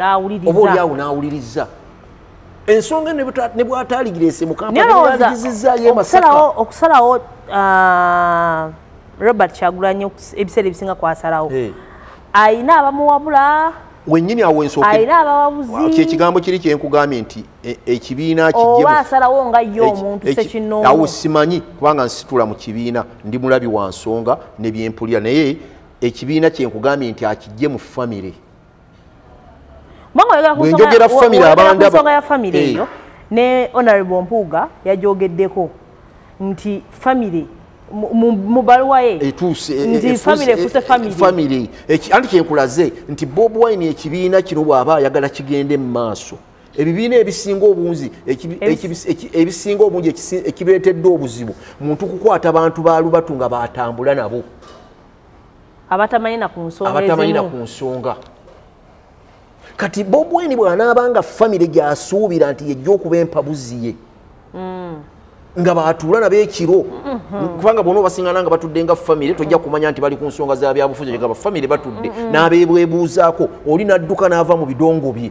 n'awuliriza ensonga ne bwata- ne bwataaligirese olowooza mukampaligizizaayo okusalawo ah, robert kyagulanyi ebiseera ebisinga kwasalawo. Ayina abamuwabula wennyini awo ensooka ayina abawabuzi kyekigambo kiri kyenkugambye nti e- ekibiina oba asalawo nga ye omuntu eki- sekinoomu awo simanyi kubanga nsitula mu kibiina ndi mulabi wa nsonga ne byempulira naye ekibiina kyenkugambye nti akijje mu famire Kubanga oyogera ku Bwe nsonga- njogera wo- family ku abandaba- nsonga ya famire Eh. eyo ne honorable mpuuga yagyogeddeko nti famire mu- mu mu baluwa ye etuuse e- nti efuuse- famire efuuse e- famire famire Eki- anti kyenkulaze nti bob wine ekibiina kino bw'aba ayagala kigende mu maaso. Ebibiina ebisinga obunzi ebisinga obungi ekireetedde obuzibu. Muntu kukwata bantu ba lubatu nga batambula nabo. Abatamanyi na ku nsonga abatamanyi na ku ezimu nsonga kati bob wine bw'anaabanga famire gyasuubira nti yejja okuba empabuzi ye. Nga batuula nabo ekiro. Kubanga bona obasiŋana nga batudde nga famire tojja kumanya nti bali ku nsonga za byabufuzi nga bafamire batudde. N'abeebwebuuzaako oli n'adduka n'ava mu bidongo bye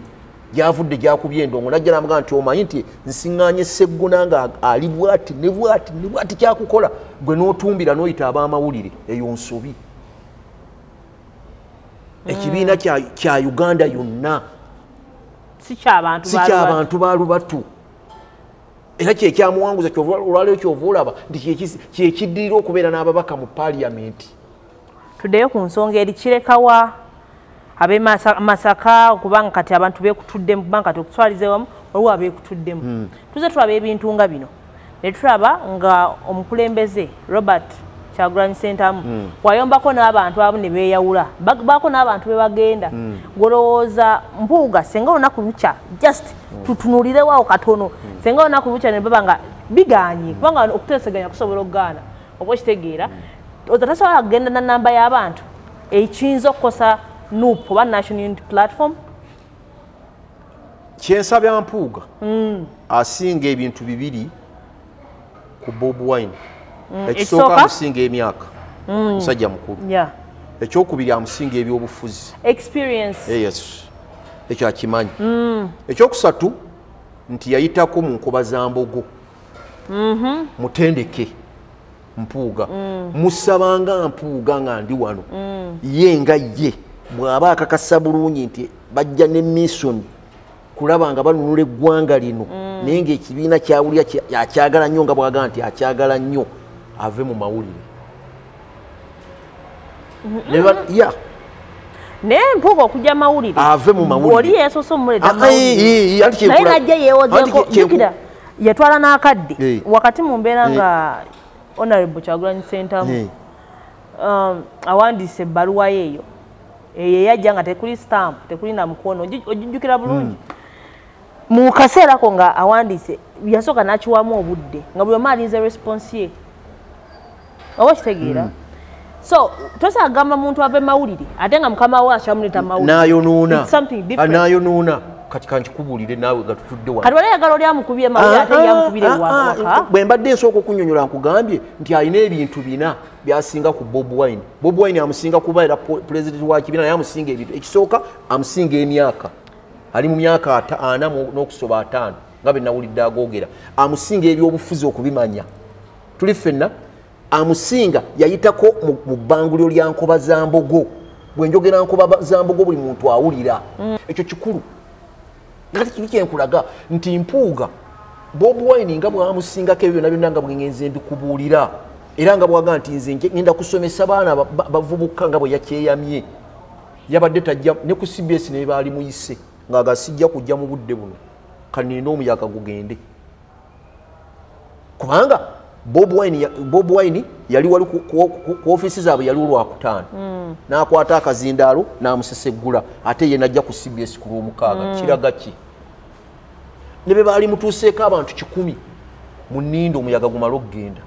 gyavudde gyakubye endongo najja namugaa nti omanyi nti nsiŋŋaanye segguna nga ali bwati ne bwati ne bwati kyakukola? Gwe n'otumbira n'oyita ab'amawulire eyo nsobi ekibiina kya- uganda yonna. Si kyabantu si kyabantu ba lubatu. Era kyekyamuwanguza olwaleero kyova olaba nti kyekiddirira okubeera n'ababaka mu paaliyamenti tuddeyo ku nsonga eri kirekawa ab'e Masa- masaka okubanga kati abantu beekutuddemu kubanga kati okuswaliza wamu waliwo abeekutuddemu tuze tulaba ebintu nga bino. Ne tulaba nga omukulembeze robert kyagulanyi sentamu wayombako n'abantu abamu ne beeyawula. Bag- baako n'abantu be bagenda. Golowooza mpuuga senga olunaku lukya just tutunuulirewoawo katono. Senga olunaku lukya ne baba nga biganye kubanga okuteeseganya kusobola okugaana oba okitegeera oza tasobola kugenda na namba y'abantu ekiyinza okukosa nup oba national unity platform? Kyensabya mpuuga asinga ebintu bibiri ku bob wine ekisooka ekisooka? amusinga emyaka. Musajja mukulu. Ekyokubiri amusinga ebyobufuzi. Experience. Yes. Ekyo akimanyi ekyokusatu nti yayitako mu nkoba za mbogo. Mutendeke. Mpuuga. Musabanga mpuuga nga ndi wano. Ye nga ye. Bw'aba akakasa bulungi nti bajja ne mission kulaba nga banunula eggwanga lino. Naye ngaekibiina kyawulira kya- akyagala nnyo nga bwagaa nti akyagala nnyo ave mu mawulire ya naye mpuuga okujja mawulire ave mu mawulire oli yeesoose omuleta Ah, eh, eh, eh, anti naye kyenkula- najja jukira yatwala n'akadde. Eh. wakati mu mbeera Eh. nga honorable kyagulanyi sentamu Eh, um, awandiise ebbaluwa ye eyo. Eyo eyajja nga tekuli stamp tekuli na mukono. Ogi- ogijjukira bulungi. Mu kaseera ko nga awandiise yasooka n'akiwamu obudde nga buli omu alinze response ye oba okitegeera so tosaa kugamba muntu ava emawulire ate nga mukama we akyamuleta mawulire. Something Ah, kati kankikubuulire naawe nga tutudde wano kati wali ayagala oli amukubye mawulire ate yamukubire waka bwe mbadde nsooka okunyonyola nkugambye nti alina ebintu bina byasinga ku bob wine. Bob wine amusinga kuba era po- pulezidenti wa kibiina naye amusinga ebintu. Ekisooka amusinga emyaka. Ali mu myaka ana n'okusoba ataano nga bwe nawulidde agoogera. Amusinga ebyobufuzi okubimanya. Tuli ffenna amusinga yayitako mu- bbanguliro lya nkoba za mbogo bwe njogera nkoba ba- za mbogo buli muntu awulira. Ekyo kikulu. Kati kibi kyenkulaga nti mpuuga bob wine nga bwamusingako ebyo byonna byonna nga bwengenze mbikubuulira era nga bwaga nti nze ngenda kusomesa baana ba- ba- bavubuka nga bwe yakyeyamye. Yabadde tajja ne ku cbs ne baali muyise ngaaga sijja kujja mu budde buno. Kanina omuyaga gugende. Kubanga bob wine, yali wali ku- ofiisi zaabwe yali olwakutaano n'akwata akazindaalo n'amuseseggula ate ye najja ku cbs ku lwomukaaga. Kiraga ki? Ne be baali mutuuseeko abantu kikumi mu nnindo omuyaga gumale okugenda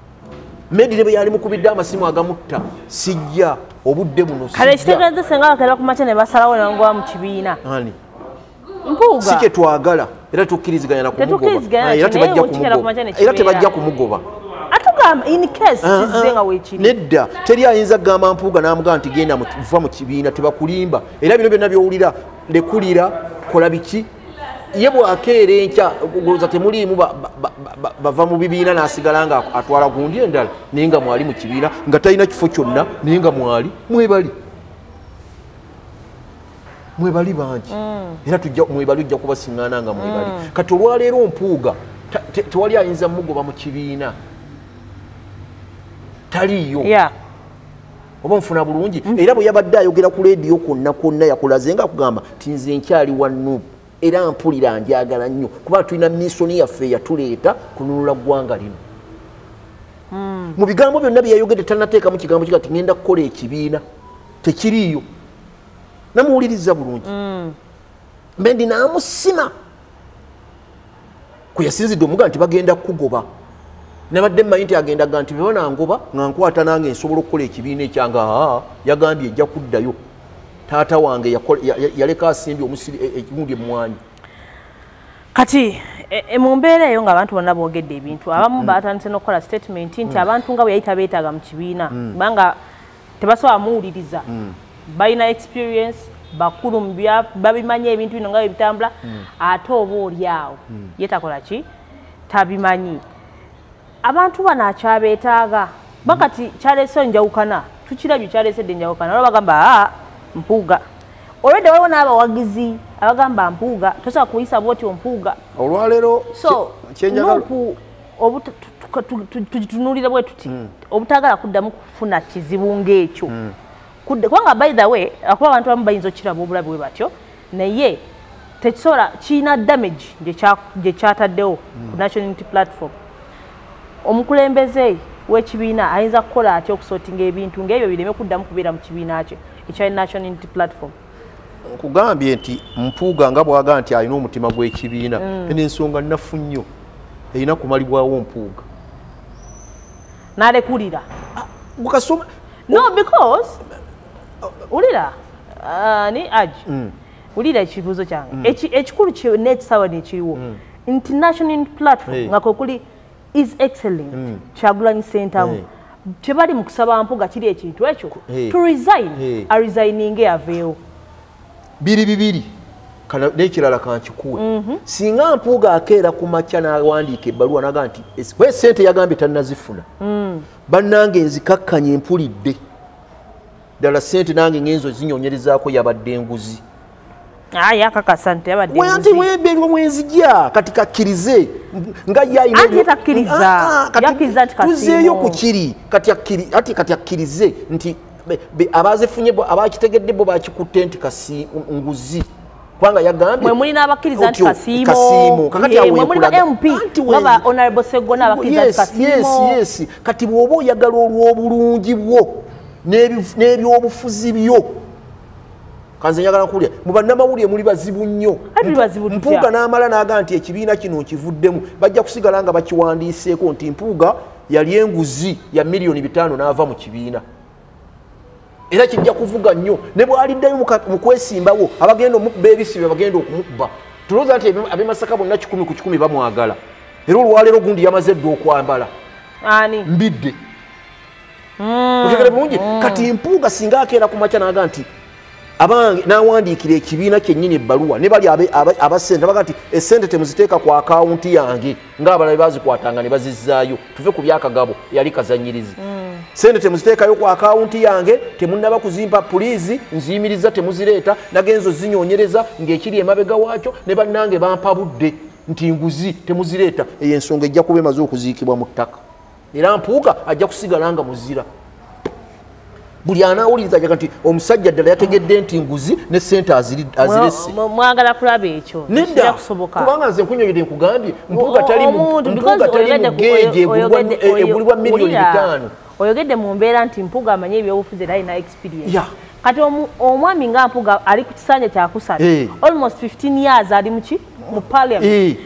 medi ne bwe yali mukubidde amasimu agamutta. Sijja obudde buno kale ekitegeeza senga bakera ku makya ne basalawo nangowa mu kibiina. Ani? Si mpuuga kyetwagala era tukkiriziganya na kumugoba. Era tebajja kumugoba nedda. Teri ayinza kugamba mpuuga n'amugaa nti genda va mu kibiina tebakulimba. Era bino byonna byowulira. Lekulira kola biki? Ye bwakeera enkya temuliimu ba- ba- bava mu bibiina n'asigala nga atwala gundi endala naye nga mwali mu kibiina nga talina kifo kyonna naye nga mwali mwebali. Mwebali bangi. Era tujja mwebali ojja kubasiŋŋaana nga mwebali. Kati olwaleero mpuuga tewali ayinza mugoba mu kibiina taliiyo. Ya oba nfuna bulungi? Era bwe yabadde ayogera ku leediyo kwonna kwonna yakulaze nga akugamba ti nze nkyali wannu era mpulira njagala nnyo. Kuba tulina misoni yaffe eyatuleeta kununula ggwanga lino. Mu bigambo byonna bye yayogedde tanateekamu kigambo kiga ti ŋenda kukola ekibiina. Tekiriiyo. Namuwuliriza bulungi. Mbendi n'amusima. Kwe yasinzidde omugaa nti bagenda kugoba nabadde mmanyi nti agendaga nti bebanangoba nga nkwata nange nsobola okukola ekibiina ekyanga aa yagambye ejja kuddayo. Taata wange yaleka asimbye omusiri e- ekimundi emmwanyi. Kati e- e- mu mbeera eyo ng'abantu bonna boogedde ebintu abamu batandise n'okukola statement nti abantu nga bwe yali tabeetaaga mu kibiina kubanga tebasobola muwuliriza. Balina experience bakulu babimanyi ebintu bino nga bwe bitambula ate oba oli awo ye takola ki? Tabimanyi abantu bano akyabeetaaga. Bakati kyaleese enjawukana tukirabye kyaleesedde enjawukana olwo bagamba aa mpuuga. Olwedde waliwo n'abawagizi abagamba mpuuga tosobola kuyisa bwotyo mpuuga. Olwaleero so kyenjagala nuupu obuta- tu- tu- tu- tugitunuulire bwe tuti obutagala kuddamu kufuna kizibu ng'ekyo. Kudda- kubanga by the way akuba abantu abamu bayinza okukiraba obulabe bwe batyo naye tekisobola kiina damage gye kya- gye kyataddewo ku national unity platform omukulembeze w'ekibiina ayinza kukola atya okusotinga ebintu ng'ebyo bireme kuddamu kubeera mu kibiina kye ekya national unity platform? Nkugambye nti mpuuga nga bwaga nti alina omutima gw'ekibiina eno ensonga nnafu nnyo erina kumalibwawo mpuuga. N'alekulira. Gukasoma no because wulira uh, ni aji wulira ekibuuzo kyange. Eki- ekikulu kyonna ekisawa nekiriwo nti national platform nga kwekuli is excellent. Kyagulanyi sentamu Eh. tebali mu kusaba mpuga kiri ekintu ekyo. Eh. to resign Eh. aresigninge aveewo biri bibiri. Kana n'ekirala kankikuwe singa mpuuga akeera ku makya n'awandiika ebbaluwa naga nti "Es- we sente yagambye tannazifuna. Bannange nzikakkanye mpulidde. Ddala sente nange ngenzo zinyonyerezaako yabadde enguzi ayi akakasa nti yabadde wanti enguzi. weberwa mwenzijja kati kakkirize nga yayina Anti takkiriza. Yakkiriza nti kasiimo. tuzeeyo ku kiri kati akkiri- ati kati akkirize nti be- be- abazifunye bo abakitegedde bo bakikutte nti kasi nguzi kubanga yagambye mwe mulina abakkiriza nti otyo, kasiimo kasiimo kakati Ye, awo mwe mulina wenkulaga. mp Anti nga ba wenzi- honorable segona abakkiriza nti Yes, yes, kasiimo yes. kati bw'oba oyagala olw'obulungi bwo n'ebi- n'ebyobufuzi byo kanze njagala kulya mu bannamawulire muli bazibu nnyo. Mpuuga n'amala n'aga nti ekibiina kino nkivuddemu bajja kusigala nga bakiwandiiseeko nti mpuuga yali enguzi ya miliyoni bitaano n'ava mu kibiina. Era kijja kuvuga nnyo. Ne bw'aliddayo mu kwesimbawo abagenda omukuba ebisibe bagenda okumukuba tulowooza nti ab'e- ab'e masaka bonna kikumi ku kikumi bamwagala. Era olwaleero gundi yamaze dda okwambala. Mbidde. Otegere bulungi? Kati mpuuga singa akeera ku makya naga nti abange nawandiikira ekibiina kyennyini ebbaluwa ne bali abasente baga nti esente temuziteeka ku akawunti yange ngaabalabe bazikwatanga ne bazizzaayo tuve ku byakagabo yali kazanyirizi. Sente temuziteekayo ku akawunti yange temunaba kuzimpa puliizi nziyimiriza temuzireeta nagenzo zinyonyereza ng'ekiri emabega waakyo ne bannange bampa budde nti nguzi temuzireeta. Eyo ensonga ejja kuba emaze okuziikibwa mu ttaka. Era mpuuga ajja kusigala nga muzira buli anaawuliriza ajaga nti omusajja ddala yategedde nti nguzi ne sente azirese. Mwa- mwagala kulaba ekyo nedda kubanga nze nkunyonyedde nkugambye mpuuga tali mu- omuntu, mpuuga because tali oyogedde mu ku- genje oyo- oyogedde- egulwa- oyo- egulibwa miliyoni bitaano oyogedde mu mbeera nti mpuga amanye ebyobufuzi era alina experience. Kati omwami nga mpuga ali ku kisanja kyakusatu Eh. almost 15 years ali muki mu parliament. Eh,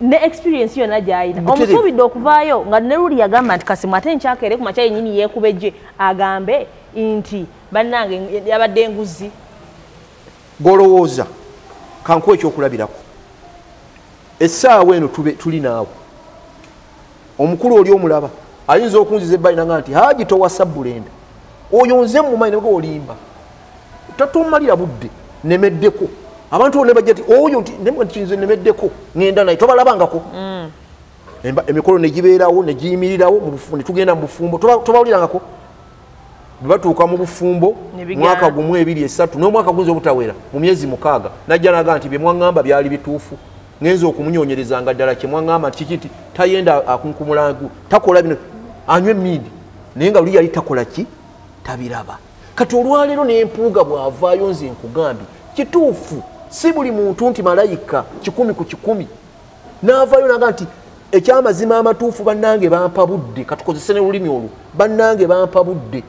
ne experience yonna gyayina. Omusuubidde okuvaayo nga ne luli yagamba nti kasimu ate nkyakere ku makya yenyini yeekuba ejje agambe nti bannange yabadde enguzi. Golowooza kankuwa ekyokulabirako. Essaawa eno tuli naawe omukulu oli omulaba ayinza okunziza ebbali nanga nti haji towasa bulenda oyo nze mumanyi nabwe olimba. Tatomalira budde nemeddeko. Abantu bo ne bajja ti oyo nze nemeddeko ŋenda naye tobalabangako. Emba- emikolo negibeerawo negiyimirirawo ne tugenda mu bufumbo Toba- tobawulirangako batuuka mu bufumbo Ne mwaka gumu ebiri esatu n'omwaka gunza obutawera mu myezi mukaaga najja naga nti bye mwaŋŋamba byali bituufu. Ŋenza okumunyonyerezanga ddala kye mwaŋŋamba nti kiki ti tayenda akunkumulangu takola bino anywa emiidi. Naye nga luli yali takola ki? Tabiraba. Kati olwaleero n'empuuga bw'avaayo nze nkugambye kituufu si buli muntu nti malayika kikumi ku kikumi. N'avaayo naga nti ekyamazima amatuufu bannange bampa budde katukozese n'olulimi olwo bannange bampa budde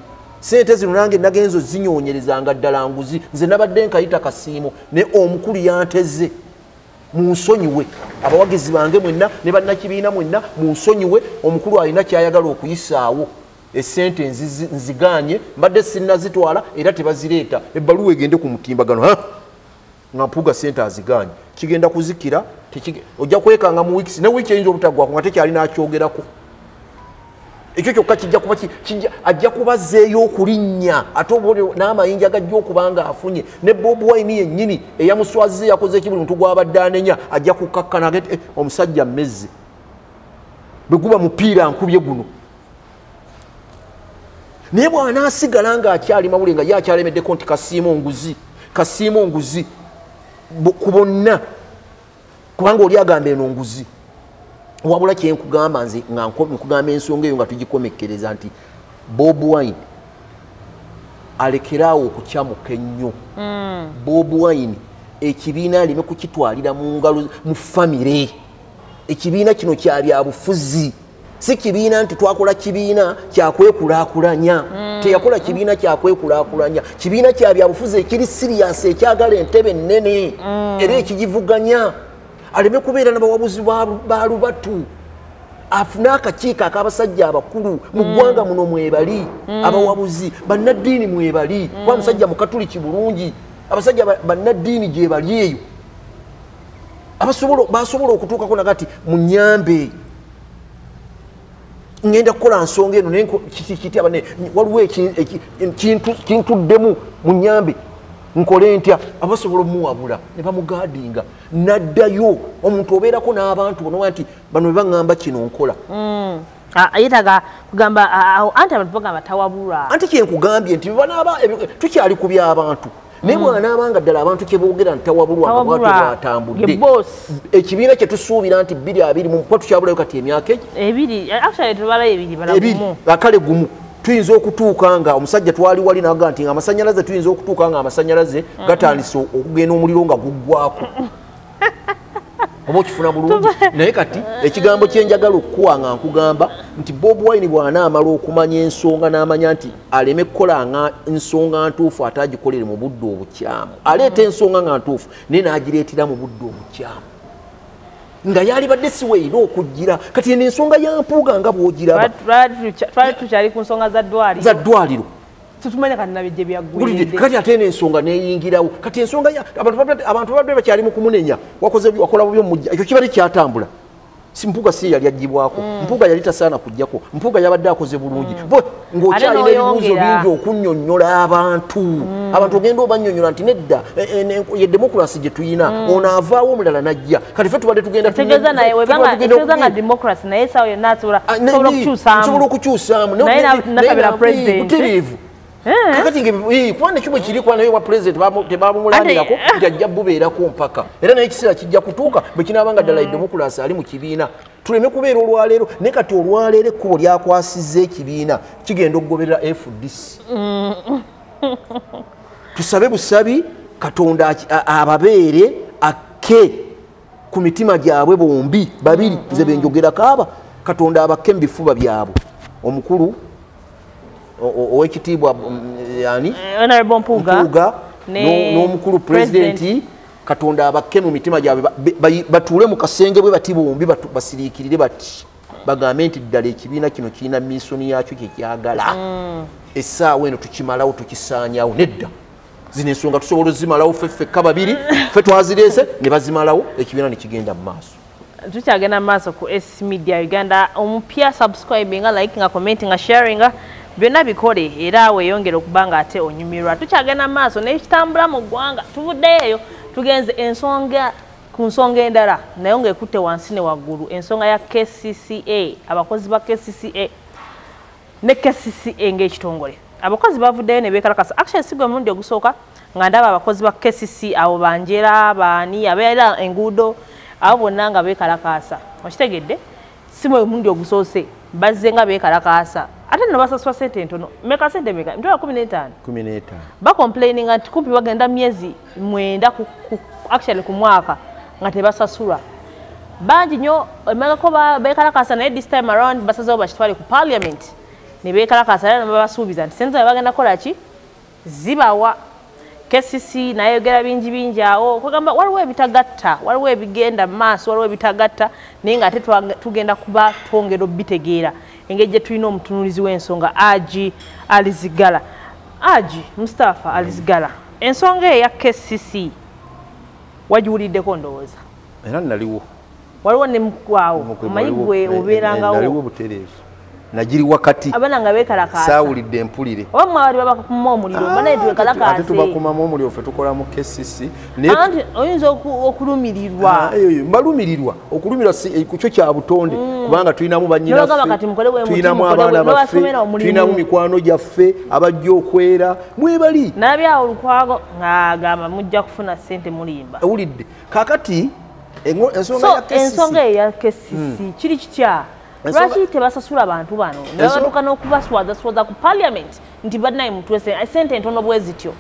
sente zino nange nagenzo zinyonyerezanga ddala nguzi. Nze nabadde nkayita kasiimo ne omukulu yanteze. Munsonyiwe abawagizi bange mwenna ne bannakibiina mwenna munsonyiwe omukulu alina kyayagala okuyisaawo. Esente nziganye mbadde sinnazitwala era tebazireeta. Ebbaluwa egende ku mutimbagano nga mpuuga sente aziganye. Kigenda kuzikira ojja kwekanga mu wiikisi ne wiiki eyinza obutaggwako nga tekyali nakyogerako ekyo kyokka kijja kuba ki- kijja- ajja kubazeeyo okulinnya. Ate oba oli n'amayinja gajja okuba nga afunye. Ne bob wine yennyini eyamuswazize yakoze eki buli muntu gwabadde anenya ajja kukakkana age eh, omusajja mmezze. Bwe guba mupiira nkubye guno. Naye bw'anaasigala ng'akyali mawule nga ye akyalemeddeko nti kasiimo nguzi kasiimo nguzi bo- ku bonna. Kubanga oli agamba eno nguzi wabula kyenkugamba nze nga nkugamba ensonga eyo nga tugikomekkereza nti bob wine alekeraawo okukyamuka ennyo bob wine ekibiina aleme kukitwalira mu ngalo mu famire ekibiina kino kya byabufuzi si kibiina nti twakola kibiina kyakwekulaakulanya teyakola kibiina kyakwekulaakulanya kibiina kya byabufuzi ekiri siriyasi ekyagala entebe ennene era ekigivuganya aleme kubeera nabawabuzi ba ba lubatu. Afune akakiiko ak'abasajja abakulu mu ggwanga muno mwebali abawabuzi bannaddiini mwebali kuba musajja mukatuliki bulungi abasajja ba- bannaddiini gye bali eyo. Basobola okutuukako nagati munyambe. Ngenda kukola nsonga eno naye kiti kiti abane waliwo kintuddemu munyambe nkole ntya abasobola omuwabula ne bamugadinga naddayo omuntu obeerako n'abantu bonoba nti bano bwe baŋŋamba kino nkola. Ah, yetaga kugamba anti abantu bagamba tawabulwa anti kyenkugambye nti tukyali ku by'abantu naye bwanaabanga ddala abantu kyeboogera nti tawabulwa nga bwatyo tawabulwa. bwatambudde. Ekibiina kye tusuubira nti bbiri abiri mu kuba tukyabulayo kati emyaka egi ebiri akale gumu tuyinza okutuuka nga omusajja twali wali naga nti nga amasanyalaze tuyinza okutuuka nga amasanyalaze gatandise okugenda omuliro nga guggwako *laughs* oba okifuna bulungi? Naye kati ekigambo kyenjagala okukuwa nga nkugamba nti bob wine bw'anaamala okumanya ensonga n'amanya nti aleme kukolanga ensonga ntuufu ate agikolere mu budde obukyamu. Aleeta ensonga nga ntuufu naye n'agireetera mu budde obukyamu nga yalibadde siweera okujgira kati eno ensonga ya mpuuga nga bw'ogiraba. Twali tukyali ku nsonga za ddwaliro. Za ddwaliro. Tutumanye kati nabijje byaggwirinde kati ate n'ensonga neyingirawo. Kati ensonga abantu babadde- bakyali mu kumunenya wakola bubi omujja ekyo kibadde kyatambula si mpuga si yali agibwako mpuga yali tasaana kujjako mpuga yabadde akoze bulungi. Bo, ng'okyalina ebibuuzo bingi okunnyonnyola abantu. Abantu ogenda obannyonnyola nti nedda e- e- ye demokurasi gye tuyina ono avaawo omulala najja. Kati fe tubadde tugenda tegeeza naye fe tubadde webanga tugenda tegeeza nga okubi- democracy naye sawa yonna asobola Ah, okukyusaamu. nsobola butereevu kakati nga kuba nekyo bwe kiri kuba naye wa tebamumulanirako Ate- nti ajja bubeerako mpaka. Era naye ekiseera kijja kutuuka bwe kinaaba nga ddala demokurasi ali mu kibiina. Tuleme kubeera olwaleero naye kati olwaleero ekkubo lyakwasizza ekibiina kigenda okugoberera fdc *laughs* tusabe busabi katonda ababeere akke ku mitima gyabwe bombi babiri nze benjogerako aba katonda abakke mu bifuba byabwe. Omukulu owekitiibwa mm, yani mpuga mpuuga. N'omukulu pulezidenti katonda abakke mu mitima gyabwe batuule mu kasenge bwe bati bombi basiriikirire bati bagambe nti ddala ekibiina kino kirina misoni yakyo kyekyagala essaawa eno tukimalawo tukisaanyawo nedda. Zino ensonga tusobola ozimalawo ffe ffekka babiri *laughs* ffe twazireese ne bazimalawo ekibiina ne kigenda mu maaso. Tukyagenda mu maaso ku s media uganda. Omupya subscribinga likinga commentinga sharinga byonna bikole era weeyongere okuba nga ate onyumirwa. Tukyagenda mu maaso nekitambula mu ggwanga tuvuddeyo tugenze ensonga ku nsonga endala naye ngaekutte wansi ne waggulu ensonga ya kcca abakozi ba kcca ne kcca ng'ekitongole. Abakozi bavuddeyo ne beekalakasa. Actually si gwe mulundi ogusooka nga ndaba abakozi ba kcc abo banjera baani abeera enguudo abo bonna nga beekalakaasa okitegedde si mwe mulundi ogusoose bazze nga beekalakaasa ate nno basasula sente ntono. Meka sente meka mitwala kumi n'etaano kumi n'etaano bacomplaininga nti kumpi bagenda myezi mwenda ku, ku, actually ku mwaka nga tebasasulwa bangi nnyo emagako bekalakasa naye this time around basazeho bakitwale ku parliament. Ne bekalakasa era nebabasuubiza nti sente zabe bagenda kukola ki? Zibawa. Kcc nayogera bingi bingi awo. Kugamba waliwo ebitagatta waliwo ebigenda mu maaso waliwo ebitagatta naye nga ate tugenda kuba twongera obitegeera engeri gye tulina omutunulizi w'ensonga agi alizigala. Agi mustapha alizigala ensonga eyo ya kcc wagiwuliddeko ndowooza? Era naliwo. Waliwo ne mukwawo Mukwe omanyi waliwo- gwe eh, eh, naliwo obeerangawo butereevu nagiri wakati. Abaana nga beekalakaasa. Saawulidde empulire. Oba mwabali babakuma omuliro banaye ate twekalakaase tubakumamu omuliro ffe tukola mu kcc naye anti oyinza oku- okulumirirwa Ah, mbalumirirwa. Okulumirwa eh, kyo kya butonde. Kubanga tulinamu Nolagamba kati mukole bwe muti, tulinamu mukole abaana baffe. tulinamu mikwano gyaffe abajja okwera. Mwebali nalabyawo olukwago ng'agamba mujja kufuna ssente mulimba. Owulidde kakati ensonga eyo ya kcc kiri kitya lwaki tebasasula bantu bano. Nebatuuka n'okubaswazaswaza ku parliament. Nti badnaye mutwese sente entono bwe zityo.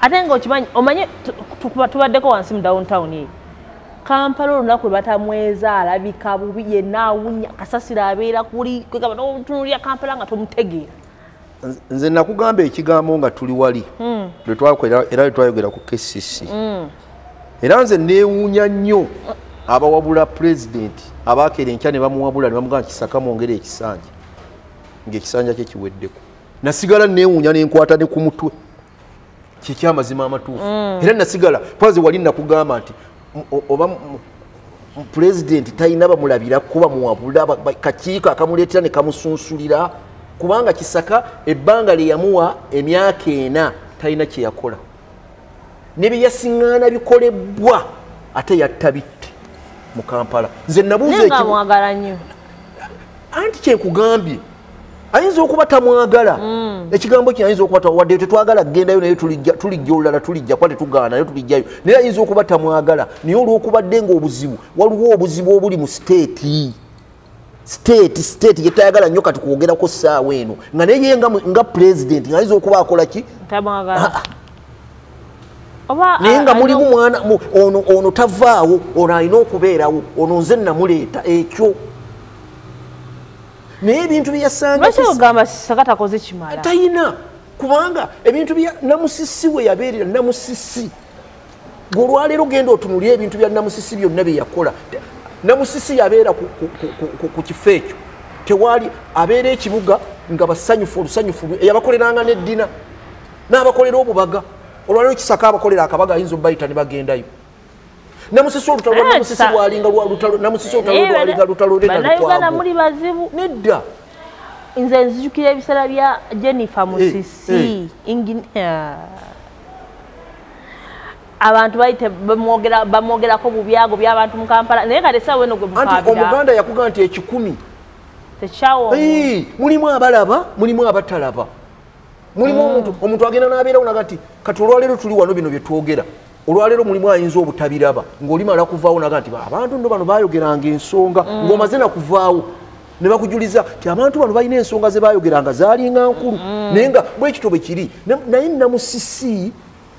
Ate nga okimanyi omanye tu- tu- tubaddeko wansi mu downtown eyo kampala olunaku lwe batamweza alabika bubi yenna awunya kasasiro abeera kuli notunulira kampala nga tomutegeera. Nze- nakugamba ekigambo nga tuli wali. Twakolera- era lwe twayogera ku kcc era nze neewuunya nnyo abawabula pulezidenti abakeera enkya ne bamuwabula ne bamugamba kisaka mwongere ekisanja. Ngaekisanja kye kiweddeko. Nasigala neewuunya nenkwata ne ku mutwe. Kyekyamazima amatuufu. Era nasigala pwaze wali nakugamba nti oba pulezidenti talina bamulabirako bamuwabula ba- ba- kakiiko akamuleetera ne kamusunsulira. Kubanga kisaka ebbanga lye yamuwa emyaka ena talina kye yakola. Ne bye yasiŋŋaana bikolebwa ate yatta bitte mu kampala. Nze nabuuza naye nga ekibu- mwagala nnyo. Anti kyekugambye ayinza okuba tamwagala ekigambo kye ayinza okuba wadde tetwagala kugendayo naye tulijja olulala tulijja kuba tetugaana naye tulijjayo naye ayinza okuba tamwagala naye olwokubadde ngaobuzibu waliwo obuzibu obuli mu siteeti. State state yetayagala nnyo kati kwogerako saawa eno. Nga neye nga, nga president ngaayinza okuba akola ki naye nga mulimu mwana ono ono tavaawo ono alina okubeerawo ono nze namuleeta ekyo. Naye ebintu byeyasanga lwaki ogamba saka takoze kimala? Tayina kubanga ebintu bya namusisi we yabeerera namusisi. Gwe olwaleero genda otunulya ebintu bya namusisi byonna bye yakola. Namusisi yabeera ku- kifo ekyo. Tewaali abeera ekibuga nga basanyufu olusanyufu yabakoleranga neddina n'abakolera obubaga olwaleero kisaka abakolera akabaga ayinza obayita ne bagendayo. Namusisi olutalo lwa Eh, namusisi kisa- lwalinga namusisi olutalo lwe lwalinga lutalo lwenalukwago muli bazibu. Nedda. Nze nzijukira ebiseera bya jennifer eh. musisi Ah. abantu bayite bamwogera- bamwogerako bubyago by'abantu mu kampala. Naye kati esawa eno gwe anti omuganda yakuga nti ekikumi. Tekyawo Ee, mulimu abalaba mulimu abatalaba mulimu omuntu omuntu agenda n'abeerawo naga nti kati olwaleero tuli wano bino bye twogera olwaleero mulimu ayinza obutabiraba ng'olimala kuvaawo naga nti abantu nno bano bayogeranga ensonga ng'omaze nakuvaawo ne bakujuliza ti abantu bano balina ensonga ze bayogeranga zaalinga nkulu naye nga bwekito bwe kiri naye namusisi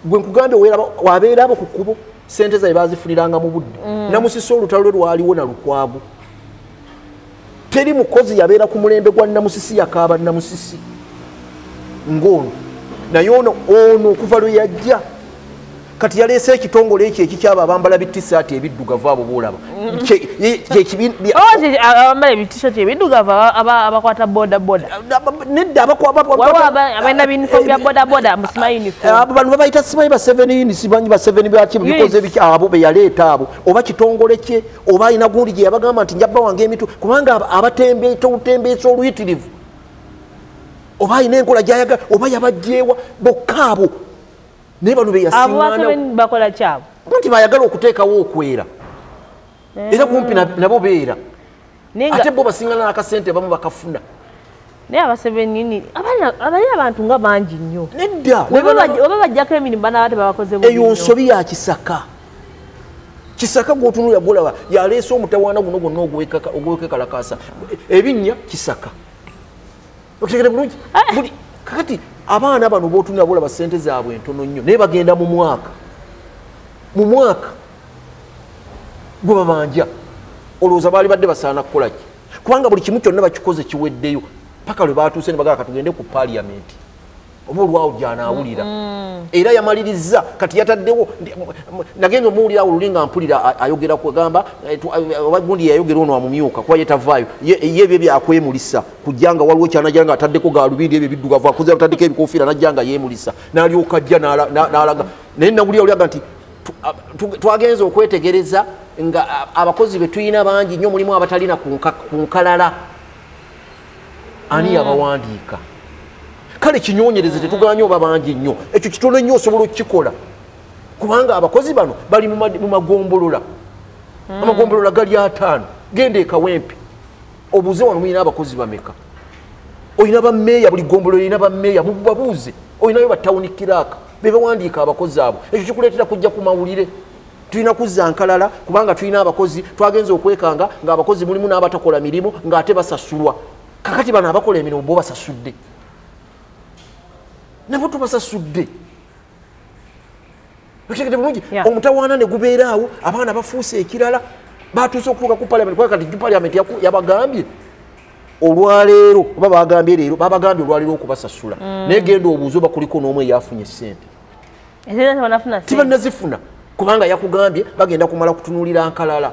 gwe nkugambye weeraba- wabeera abo ku kkubo sente zaye bazifuniranga mu budde. Namusisi olutalo lwe lwaliwo na lukwago. Teri mukozi yabeera ku mulembe gwa namusisi yakaaba namusisi ng'ono. Naye ono ono okuva lwe yajja kati yaleese ekitongole ekyo ekikyaba abambala bitisaati ebiddugavu abo boolaba Oh, abambala ebitishati ebiddugavu aba- aba- abakwata boda boda Aba- nedda abakwa- aba- waliwo aba- aba- abalina binifomu bya boda boda musima uniform abo bantu babayita simanyi ba 7 units banyi ba 7 baki bikoze Yes. biki abo beyaleeta abo. Oba kitongole kye oba alina gundi gye yabagamba nti njabba wange emitu kubanga aba- abatembeeta olutembeesa oluyitirivu oba alina enkola gyayagala oba yabajjeewa bokka abo. Naye bano abo beyasiŋŋaanawo basebeni bakola kyabo nti bayagala okuteekawo okwera. Era kumpi na- nabo beera. Ate bo basiŋŋana n'akasente bamu bakafuna. Naye abasebeni ni abalina abantu nga bangi nnyo. Nedda. Oba bajja- oba bajjako emirimu banaba tebabakoze eyo nsobi ya kisaka. Kisaka gwotunulira golaba yaleese omutawaana guno gwonna ogwekekalakasa ebinnya kisaka otegere bulungi? Eh. Buli- kakati abaana bano botunulira bolaba sente zaabwe entono nnyo naye bagenda mu mwaka. Mu mwaka gwe babanja olowooza baali badde basaana kukolaki kubanga buli kimu kyonna bakikoze kiweddeyo paka lwe batuuse ne bagala katugende ku paliamenti oba olwawo gyanaawulira. Era yamaliriza kati yataddewo nagenza omuwulira awo luli nga mpulira ayogera kugamba oba gundi yayogera ono amumyuka kuba yetavaayo. Ye ebyo byakwemulisa kujja nga waliwo kyanajja nga ataddeko galubindi ebyo ebiddugavu akoze ataddeko ebikofiira najja nga yeemulisa. N'alyoka ajja n'ala- n'a- n'alaga. Naye nawulira olyaga nti twagenza okwetegereza nga abakozi be tulina bangi nnyo mulimu abatalina ku nka- ku nkalala. Ani yabawandiika kale kinyonyereze tetuganye oba bangi nnyo. Ekyo kitono nnyo osobola okukikola. Kubanga abakozi bano bali mu ma- mu magombolola. Amagombolola gali ataano. Genda ekawempe obuuze wano mulina abakozi bameka? Olina bameeya buli gombolola erina bameeya mubabuuze olinayo batawuni kiraaka bebawandiika abakozi abo. Ekyo kikuleetera kujja ku mawulire. Tulina kuzza nkalala kubanga tulina abakozi. Twagenza okwekanga ngaabakozi mulimu n'abatakola mirimu ng'ate basasulwa. Kakati bano abakola emirimu bo basasudde nabo tubasasudde otegede bulungi omutawaana ne gubeeraawo abaana bafuuse ekirala batuuse okutuuka ku paliamenti kubanga kati paliamenti yaku- yabagambye. Olwaleero oba bagambye leero babagambye olwaleero okubasasula. Naye genda obuuze oba kuliko n'omu eyafunye sente ezera tebanafuna sente. tibannazifuna kubanga yakugambye bagenda kumala kutunuulira nkalala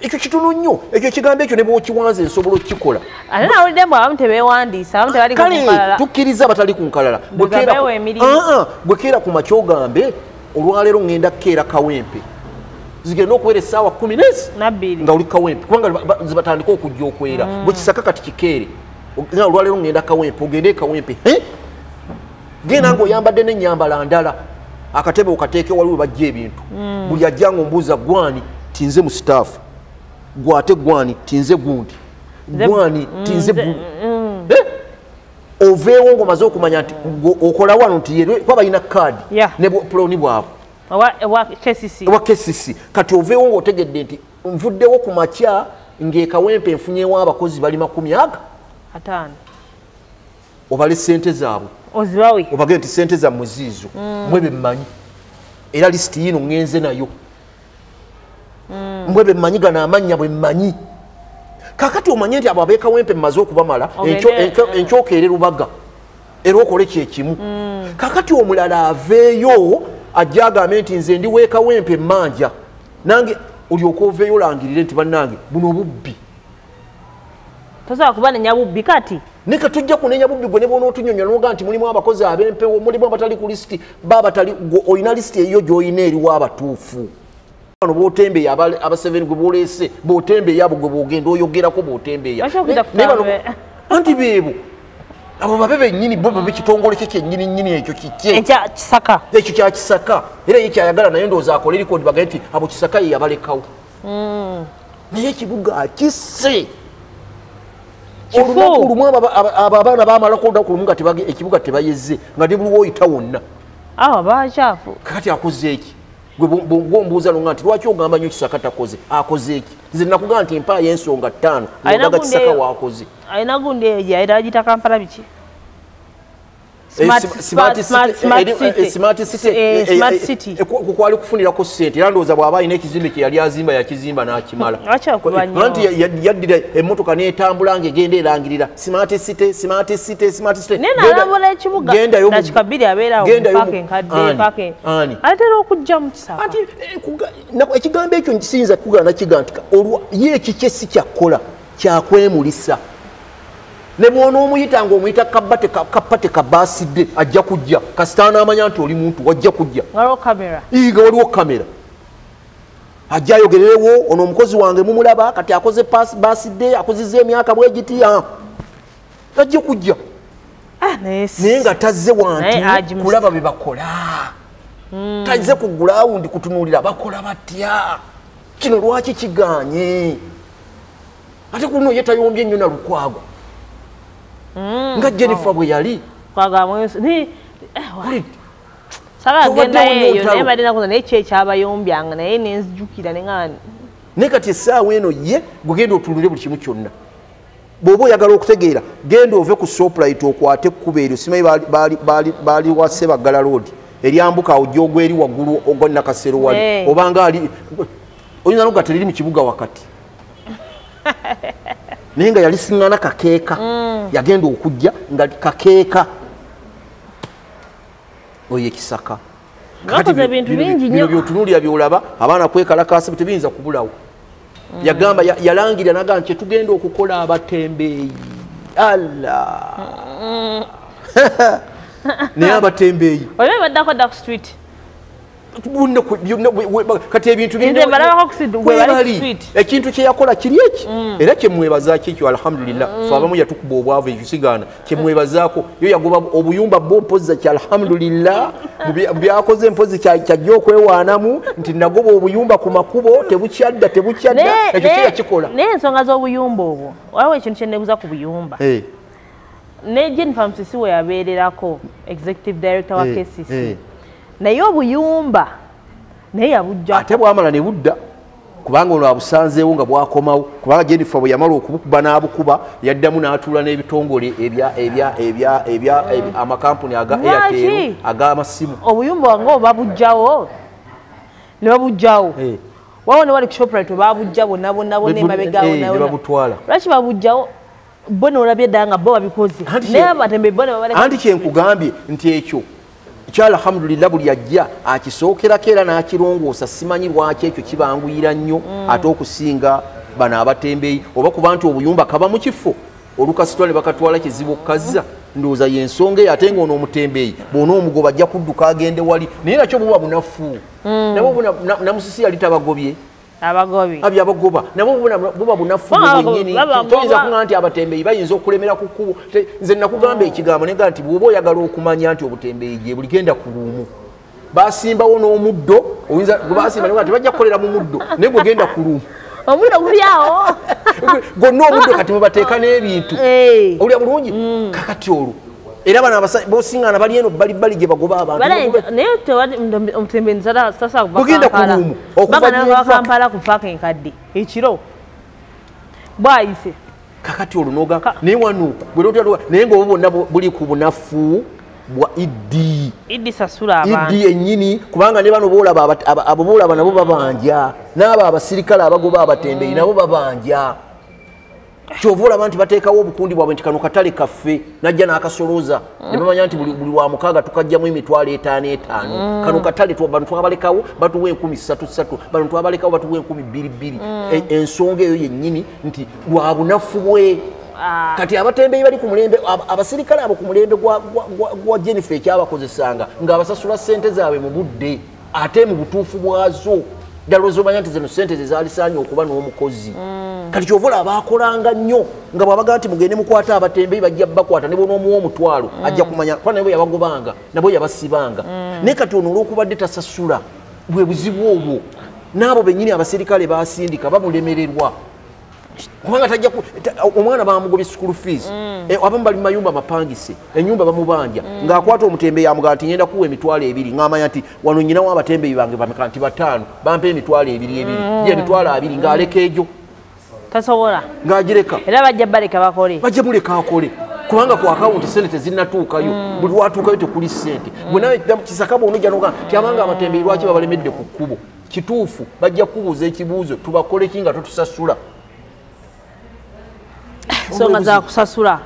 ekyo kitono nnyo. Ekyo ekigambo ekyo ne bwokiwanze nsobola okukikola. Ate nawulidde mbu abamu tebeewandiisa abamu tebali kale tukkiriza abatali ku nkalala. Bwe Bwe keera ku- babeewa emirimu. Ah, ah, ku makya ogambe olwaleero ŋŋenda kukeera kawempe. Zigenda okubeera essaawa kumi nezi nga oli kawempe kubanga ba- ba- zibatandika okujja okwera. Bwe kisaka kati kikeere. Olwaleero ŋŋenda kawempe ogende kawempe Eh? genda ngaoyambadde n'ennyambala ndala. Akatebe okateeke waliwo bajja ebintu. Buli ajja nga ombuuza gwani tinze mu sitaafu gwate gwani tinze gundi. Gwani ti nze nze- bu- Eh? oveewo ng'omaze okumanya nti okola wano nti ye- kuba balina kaadi Yeah. ne bu- puloni bwabwe. Owa- owa KCC. kesisi kati oveewo ng'otegedde nti nvuddewo ku makya ng'ekawempe nfunyewo abakozi bali makumi aga? Ataano. Obale sente zaabwe. Obagee nti sente zammwe ziizo. Mwe bemmanyi. Era lisiti yino ŋŋenze nayo mwe bemmanyi gano amannya bwe mmanyi kakati omanye nti abo abeekawempe mmaze okubamala enkyo- enkyoka ere lubaga era okole kyekimu kakati omulala aveeyo ajja agambe nti nze ndi weekawempe emmanja nange olyoka oveeyo olangirire nti bannange buno bubbi. Tosobola kuba nenyabubbi kati? Ne katujja kunenya bubbi gwe ne bona otunyonyola noga nti mulimu abakozi ab'empewo mulimu abatali ku lisiti ba batali gwe olina lisiti eyo gy'olina eriwo abatuufu ano bwotembeeya aba- abaseveni gwe boleese bwotembeeya abo gwe bwogenda oyogerako bano- kutambe? anti beebo abo babe bennyini bo babe kitongole kye kyennyini nnyini ekyo kikye. Ekyo kya kisaka. Era ye kyayagala naye ndowooza akole likodi bagaye nti abo kisaka ye yabalekawo. Naye ekibuga akisse. Kifu. olunaku lumu abo aba- abo abaana bamalako olunaku lumu nga ekibuga tebayeze nga ne buli woyita wonna. Awo bakyafu kakati akoze eki gwombuuza longa nti lwaki ogamba nnyo kisaka takoze? Akoze eki nze nakugamba nti empaa y'ensonga ttaano ogaga kisaka waakoze alina gundi eyo era agita kampala biki kwali kufunirako sente era ndowooza bw'aba alina ekizimbe kye yali azimba yakizimba n'akimala. *laughs* Lwaki okuba nnyo? anti ya- ya- yaddira emmotoka n'etambula ng'egenda erangirira smart city smart city smart city. Naye Genda- nalambula ekibuga. gendayo mu- nakikabiri abeerawo gendayo mu- paka enkadde Ani? paka Ani? atera okujja mu kisaka anti eh, kuga- na- ekigambo ekyo nkisinza kugana kiga nti olwa ye ekikye si kyakkola kyakwemulisa ne bwonaomuyita ngaomuyita kabate ka- kapate kabaasidde ajja kujja. Kasita anaamanya nti oli muntu wajja kujja. Nga waliwo kamera. Ajja ayogererewo ono omukozi wange mumulaba kati akoze basidde akoziza emyaka bwegiti ah. ajja kujja. Ah, naye nga tazze wantu kulaba bye bakola. Tazze ku gulawundi kutunuulira bakola batya? Kino lwaki kiganye ate kuno ye tayombye ennyo na lukwago nga jennifer bwe yali eh, naye nakuza naye nenzijukira naye kati essaawa eno ye gwegenda otunulire buli kimu kyonna bw'oba oyagala okutegeera genda ove ku sopulayiti okwate ekkuba eryo simanyi baali- wa sebaggala road. Eryambuka awo gyogwa eri waggulu ogwa nakasero wali. Eh. obanga ali oyinza noga teriri mu kibuga wakati *laughs* naye nga yali siŋŋana kakeeka. Yagenda okujja nga kakeeka. Oyo ekisaka. Bino- byotunuulira byolaba abaana kwekalakasa tebiyinza kubulawo. Yagamba ya- yalangirira naga nti kyetugenda okukola abatembeeyi. Alla *laughs* naye abatembeeyi. Olebe baddako dak street bonna ku- byonna bwe- bwe- kati ebintu bino- balabako ku street, gwe Kwe bali ku bali. street. ekintu kyeyakola kiri eki? Era kyemwebazaako ekyo? Alhamdulillah. Fe abamu yatukuba obwavu ekisigaana kyemwebazaako yo yagoba obuyumba bo mpozi ki? Alhamdulillah. *laughs* Byakoze mpozi kya- kyajja okwewaanamu nti nagoba obuyumba ku makubo tebukyadda tebukyadda. Ekyo naye- kiyakikola naye ensonga z'obuyumba obwo. Waliwo ekintu kyenebuza ku buyumba. Ne jennifer musisi we yabeererako executive director wa kcc. Naye obuyumba naye yabujjako ate bwamala ne budda kubanga ono abusanzeewo nga bwakomawo kubanga jennifer bwe yamala okubukuba n'abukuba yaddamu n'atuula n'ebitongole amakampuni aga airtel ag'amasimu. Obuyumba wange obo babujjawo. Ne babujjawo. Eh. wawo ne wali ku shoprite babujja bonna bonna bonna emabegaawo eh, lwaki babujjawo? Bo nolabye ddala nga bo babikoze. Naye abatembe bo ne babaleka anti kyenkugambye nti ekyo kyalhamdulillah buli ajja akisookerako era n'akirongoosa simanyi lwaki ekyo kibanguyira nnyo ate okusinga bano abatembeeyi oba kuba nti obuyumba kaba mu kifo. Olukasitwa ne bakatwala kizibu okukazza ndowooza yensonga eyo ate ngaono omutembeeyi bwona omugoba ajja kudduka agende wali. Naye nakyo buba bunafu. Nabo buna- na- namusisi yali tabagobye abagobi. Abyo abagoba nabo buna- buba bunafu Baba- bwennyini baba- toyinza baba- kuŋa nti abatembeeyi bayinza okulemera ku kkubo Te- nze nakugamba ekigambo nega nti bw'oba oyagala okumanya nti obutembeeyi gye buli genda ku luumu basimbawo n'omuddo oyinza gwe basimba nebga tebajja kukolera mu muddo naye gwe genda ku luumu. *laughs* Omuddo guli awo. Gonna omuddo kati mubateeka n'ebintu. *laughs* Eh. owulira bulungi? Kakati olwo era bano bosiŋŋaana bali eno bali bali gye bagoba abantu. Bala- naye tewali omutembeeni sasa Bugenda ku paaka enkadde ekiro. Bwayise. Kakati olwo noga Ka- naye wano naye ngaobo bonna bu- buli ku bunafu bwa iddi iddi ennyini kubanga ne bano boolaba aba- aba- abo boolaba nabo babanja. N'abo abasirikale abagoba abatembeeyi nabo babanja kyova olaba nti bateekawo obukundi bwabwe nti kano katale kaffe najja n'akasolooza. Ne bamanya nti buli wa mukaaga tukajjamu emitwalo etaano etaano. Kano katale bano twabalekawo batuwa enkumi ssatu ssatu. Bano twabalekawo batuwa enkumi bbiri bbiri. E- ensonga eyo yennyini nti lwa bunafu bwe. Ah. kati abatembeeyi bali ku mulembe ab- abasirikale abo ku mulembe gwa jennifer ekyabakozesanga ng'abasasula ssente zaabwe mu budde ate mu butuufu bwazo ddala ozomanya nti zino ssente ze zaalisaanye okuba n'omukozi. Kati kyova olaba akolanga nnyo nga bw'abaga nti mugende mukwate abatembeeyi bajja bakwata ne bonoomuwa omutwalo ajja kumanya kuba nabo yabagobanga nabo yabasibanga. Naye kati ono olwokubadde tasasula bwe buzibu obwo n'abo bennyini abasirikale basindika bamulemererwa kubanga tajja omwana bamugobye school fees. Eh, abamu bali mayumba mapangise enyumba bamubanja. Ng'akwata omutembeeyi amugaa nti ngenda kuwa emitwalo ebiri. Ng'amanya nti wano nyinawo abatembeeyi bange bameka nti bataano bampa emitwalo ebiri ebiri. Ye emitwalo abiri ng'aleka egyo. Tasobola. Ng'agireka. Era bajja baleka bakole. Bajja muleka akole. Kubanga ku akawunti sente tezinnatuukayo buli lwatuukayo tekuli sente gwe nawe kisaka bwonojja noga nti abanga abatembeeyi lwaki babalemedde ku kkubo? Kituufu. Bajja kukubuuza ekibuuzo tubakoleki nga totusasula ensonga zakusasula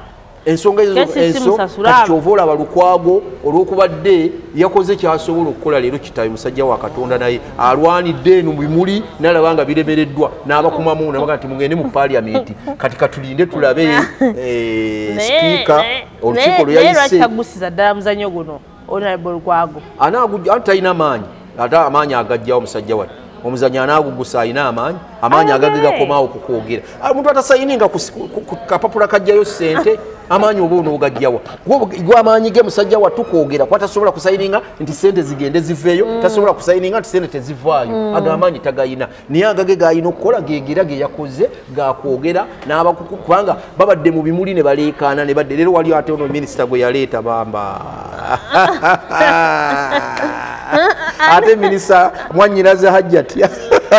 ensonga ezo kyova olaba lukwago olwokubadde yakoze kyasobola okukola leero kitabe musajja wa katonda naye alwanidde eno bimuli nalaba nga biremereddwa n'abakumamu nabaga nti mugende mu paliamenti kati katulinde tulabe *laughs* eh, sipiika olukiiko lwe lwaki yayise. tagusiza ddala muzanyo guno honorable lukwago? Anaaguja ate talina maanyi ate amaanyi agajjawo omusajja wati omuzanyo anaagugusa alina amaanyi amaanyi agage gakomaawo kukwogera Ah, omuntu atasayininga ku- ku kapapula kajjayo sente amaanyi oba onoogajjawa gwe amaanyi ge musajja wa tukwogera kuba tasobola kusayininga nti sente zigende ziveeyo? Tasobola kusayininga nti sente tezivaayo? Ago amaanyi tagayina. Naye agage gayina okukola gegira ge yakoze gakwogera n'abakuku kubanga babadde mu bimuli ne baleekaana ne badde. Leero waliwo ate ono minisita gwe yaleeta bamba. *laughs* Ate minisita mwanyinaze Hajjati *laughs*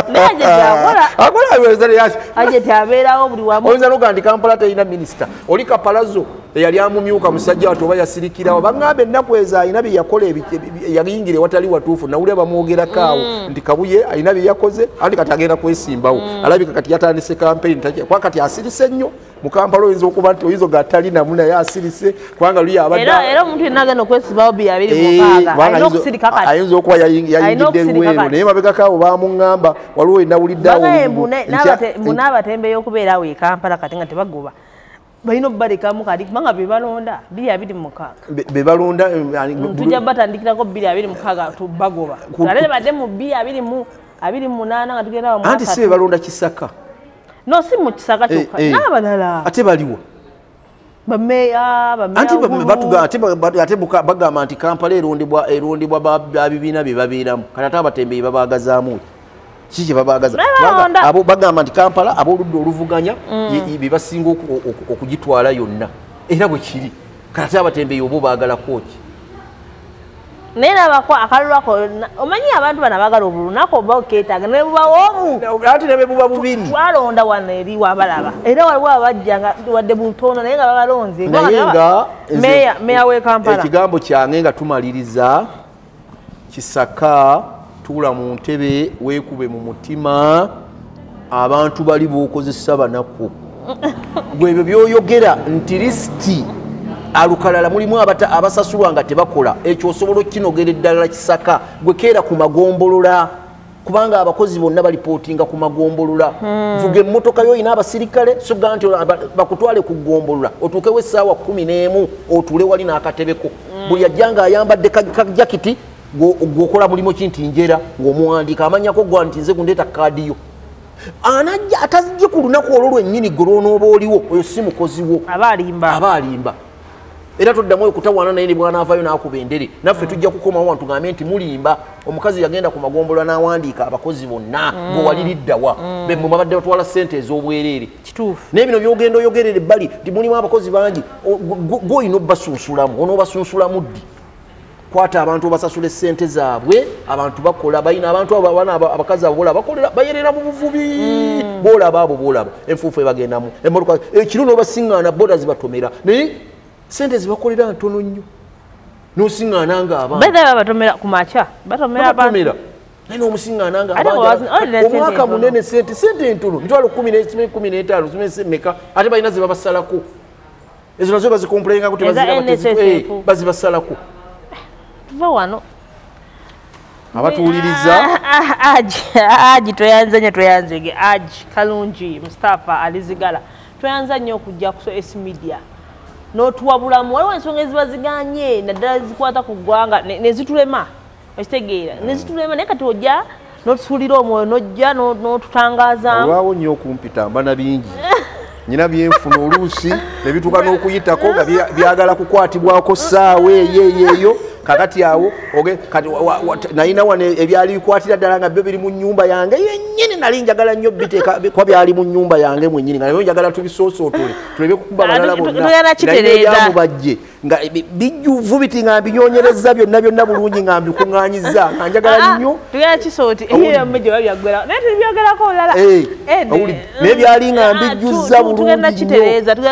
akola. akola ajeti abeerawo buli wamu. Oyinza noga nti kampala terina minisita. Oli kapalazo eyali amumyuka musajja wati oba yasirikirawo baŋŋambe ennaku ezo alina bye yakola ebi- ebi- yayingira ewatali watuufu nawulira bamwogerako nti kabuye alina bye yakoze andi kati agenda kwesimbawo. Alabika kati yatandise kampeyini kuba kati asirise nnyo mu kampala oyinza okuba nti oyinza ogatalinamu naye asirise kubanga luli abadde era era omuntu yenna agenda okwesibawo biri abiri Eh, mukaaga. kubanga alina ayinza- okusirika kati. ayinza okuba yayi- Alina yayingidde okusirika luweero kati. naye mabegakaawo bamuŋŋamba waliwo enawuliddeawo bagaye mbuna abatembeeyi okubeerawo e kampala kati nga tebagoba balina obubalekamu kati kubanga bebalonda biri abiri mukaaga bebalonda tujja batandikirako bbiri abiri mukaaga tubagoba ate badde mu bbiri abiri mu abiri mu munaana nga tugenda anti si bebalonda kisaka? No si mu kisaka kyokka. Eh, eh. n'abalala. Ate baliwa bameeya anti ba- bameya batuga- ate bagamba nti kampala erondebwa erondebwa ba- ba bibiina bye babeeramu. Kati ate abatembeeyi babaagazaamu ki kye babaagaza bagamba nti kampala ab'oludda oluvuganya ye- ye- be basinga oku- oku- okugitwala yonna. Era bwe kiri. Kati ate abatembeeyi oba obaagalako ki naye nabako akalulwako na- omanyi abantu bano abagala obulunaku oba oketaaga ne bubawoomu ate ne bwe buba bubiri. twalonda wano eri wabalaba. Era waliwo abajja nga wadde butono naye nga babalonze. Naye nga meya meya w'e kampala. ekigambo kyange nga tumaliriza kisaka tuula mu ntebe weekube mu mutima. Abantu bali b'okozesa banaku *laughs* gwe ebyo byoyogera nti lisiti alukalala mulimu abasasulwa nga tebakola. Ekyo osobola okinogera eddalala kisaka. Gwe keera ku magombolola. Kubanga abakozi bonna balipootinga ku magombolola. Vuga emmotoka yoyina abasirikale soga nti bakutwale ku gombolola. Otuukewo essaawa kumi n'emu otuule wali n'akatebeko. Buli ajja nga ayambadde ka- kajakiti gwokola mulimu ki nti njera ng'omuwandiika amanyako gwa nti nze gundeeta kaadiyo anajja atazije ku lunaku olwo lwennyini gwe lwonooba oliwo oyo si mukozi wo. Aba alimba. Era toddamu okutawaana naye ne bwanaavaayo n'akuba endere. Naffe tujja kukomawo wantu gambe nti mulimba. Omukazi yagenda ku magombola n'awandiika abakozi bonna. Gwewaliriddawa babadde batwala ssente ez'obwereere. Naye bino byogenda oyogerera ebbali nti mulimu abakozi bangi. Gwe- gwe olina obbasunsulamu onoobasunsulamu ddi kwata abantu obasasula essente zaabwe abantu bakola balina abantu abaana aba- abakazi abo bolaba bakolera bayerera mu buvubi. Bolaba abo bolaba enfuufu ebagendamu emotoka ekiro nobasiŋŋaana boda zibatomera. Naye sente zibakolera ntono nnyo. Nosiŋŋaana nga abantu bethe babatomera ku makya batomera naye nomusiŋŋaana nga omwaka munene sente sente entono. Mitwalo kumi ne- kumi n'etaano meka ate balina zebabasalako ezo nazo bazikompulengako Eza Tuva wano abatuwuliriza Ah, ah, aji aji toyanze nye toyanzege aji kalungi mustapha alizigala toyanza nnyo okujja ku s media. N'otuwabulamu waliwo ensonga eziba ziganye naddala zikwata ku ggwanga ne- nezitulema. Okitegeera. Nezitulema naye kati ojja n'otusuulira omwoyo n'ojja n'o- n'otutangazaamu olwawo nnyo okumpita mba na bingi. Nyina byenfuna oluusi ne bituuka n'okuyitako nga bya- byagala kukwatibwako saawa eyo eyo eyo kakati awo nalina wano ebyali bikwatira ddala nga byo biri mu nyumba yange yennyini nali njagala nnyo biteeka kwa byali mu nyumba yange mwennyini nga nabyo njagala tubisoosootole tulebe kukuba Ah, balala tu- tu- bonna tugenda kitereeza. ebyamubajje nga bi- bijjuvu biti nga mbinyonyereza byonna byonna bulungi nga mbikuŋŋaanyiza nga njagala nnyo. yamme gye babyaggwera naye Eh, Eh, naye byali nga Ah, mbijjuza bulungi tugenda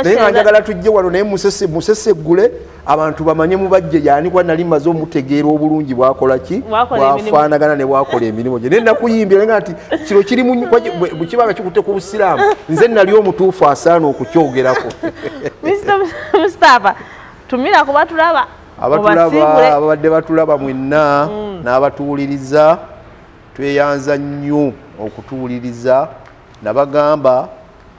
naye nga njagala tujje wano naye musese- museseggule abantu bamanye mubajje yani kuba nali maze omutegeera obulungi bwakola ki? Bwafaanagana ne bwakola emirimu gye. Naye nakuyimbira nga nti kino kiri kiba nga kikutte ku busiraamu. Nze nali omutuufu asaana okukyogerako. *laughs* *laughs* Mustapha tumira kuba tulaba abatulaba ababadde batulaba mwenna n'abatuwuliriza tweyanza nnyo okutuwuliriza. Nabagamba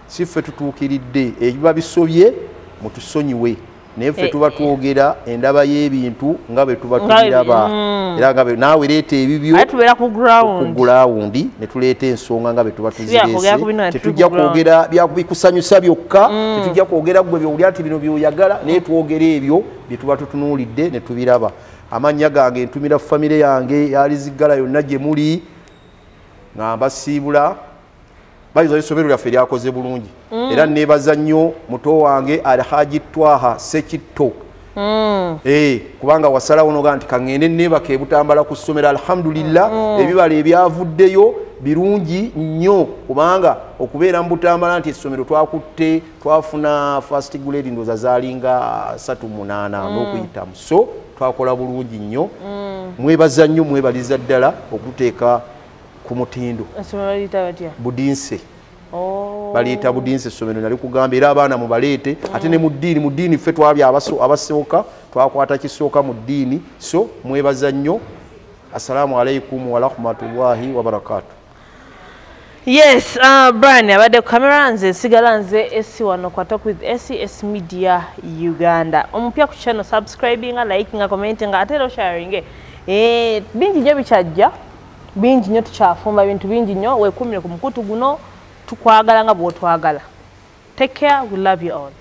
si ffe tutuukiridde ebiba bisobye mutusonyiwe naye ffe Eh, tuba twogera endaba y'ebintu nga bwe tuba tubiraba era nga naawe leeta ebibyo ku gulawundi ne tuleeta ensonga nga bwe tuba tuzireese tetujja kwogera byabikusanyusa byokka. Tetujja kwogera gwe byowuli ati bino byoyagala. Naye twogera ebyo bye tuba tutunuulidde ne tubiraba. Amannya gange ntumira famire yange yaliziggala yonna gye muli. Nga mbasiibula bayiza essomero lyaffe lyakoze bulungi. Era neebaza nnyo muto wange alhaji twaha sekitto. Eh, kubanga wasalawo noga nti kaŋŋende neebaka ebutambala ku ssomero alhamdulillah ebibala ebyavuddeyo birungi nnyo. Kubanga okubeera mu butambala nti essomero twakutte twafuna fast grade ndoza zaalinga 38 n'okuyitamu so twakola bulungi nnyo. Mwebaza nnyo mwebaliza ddala okututeeka ku mutindo. Budinse. Oh. baliyita budinsi essomero nali kugamba era abaana mubaleete. Ate ne mu ddiini mu ddiini ffe twabya abaso- abasooka twakwata kisooka mu ddiini. So mwebaza nnyo. Assalaamu alaikum warahmatullahi wabarakatu yes uh, brian abadde kamera nze nsigala nze esi wano kwa talk with esi media uganda. Omupya ku channel subscribinga likinga commentinga ate era osharinge eh, bingi nnyo bikyajja bingi nnyo tukyafumba bintu bingi nnyo wekumire ku mukutu guno tukwagala nga bwotwagala. Take care we love you all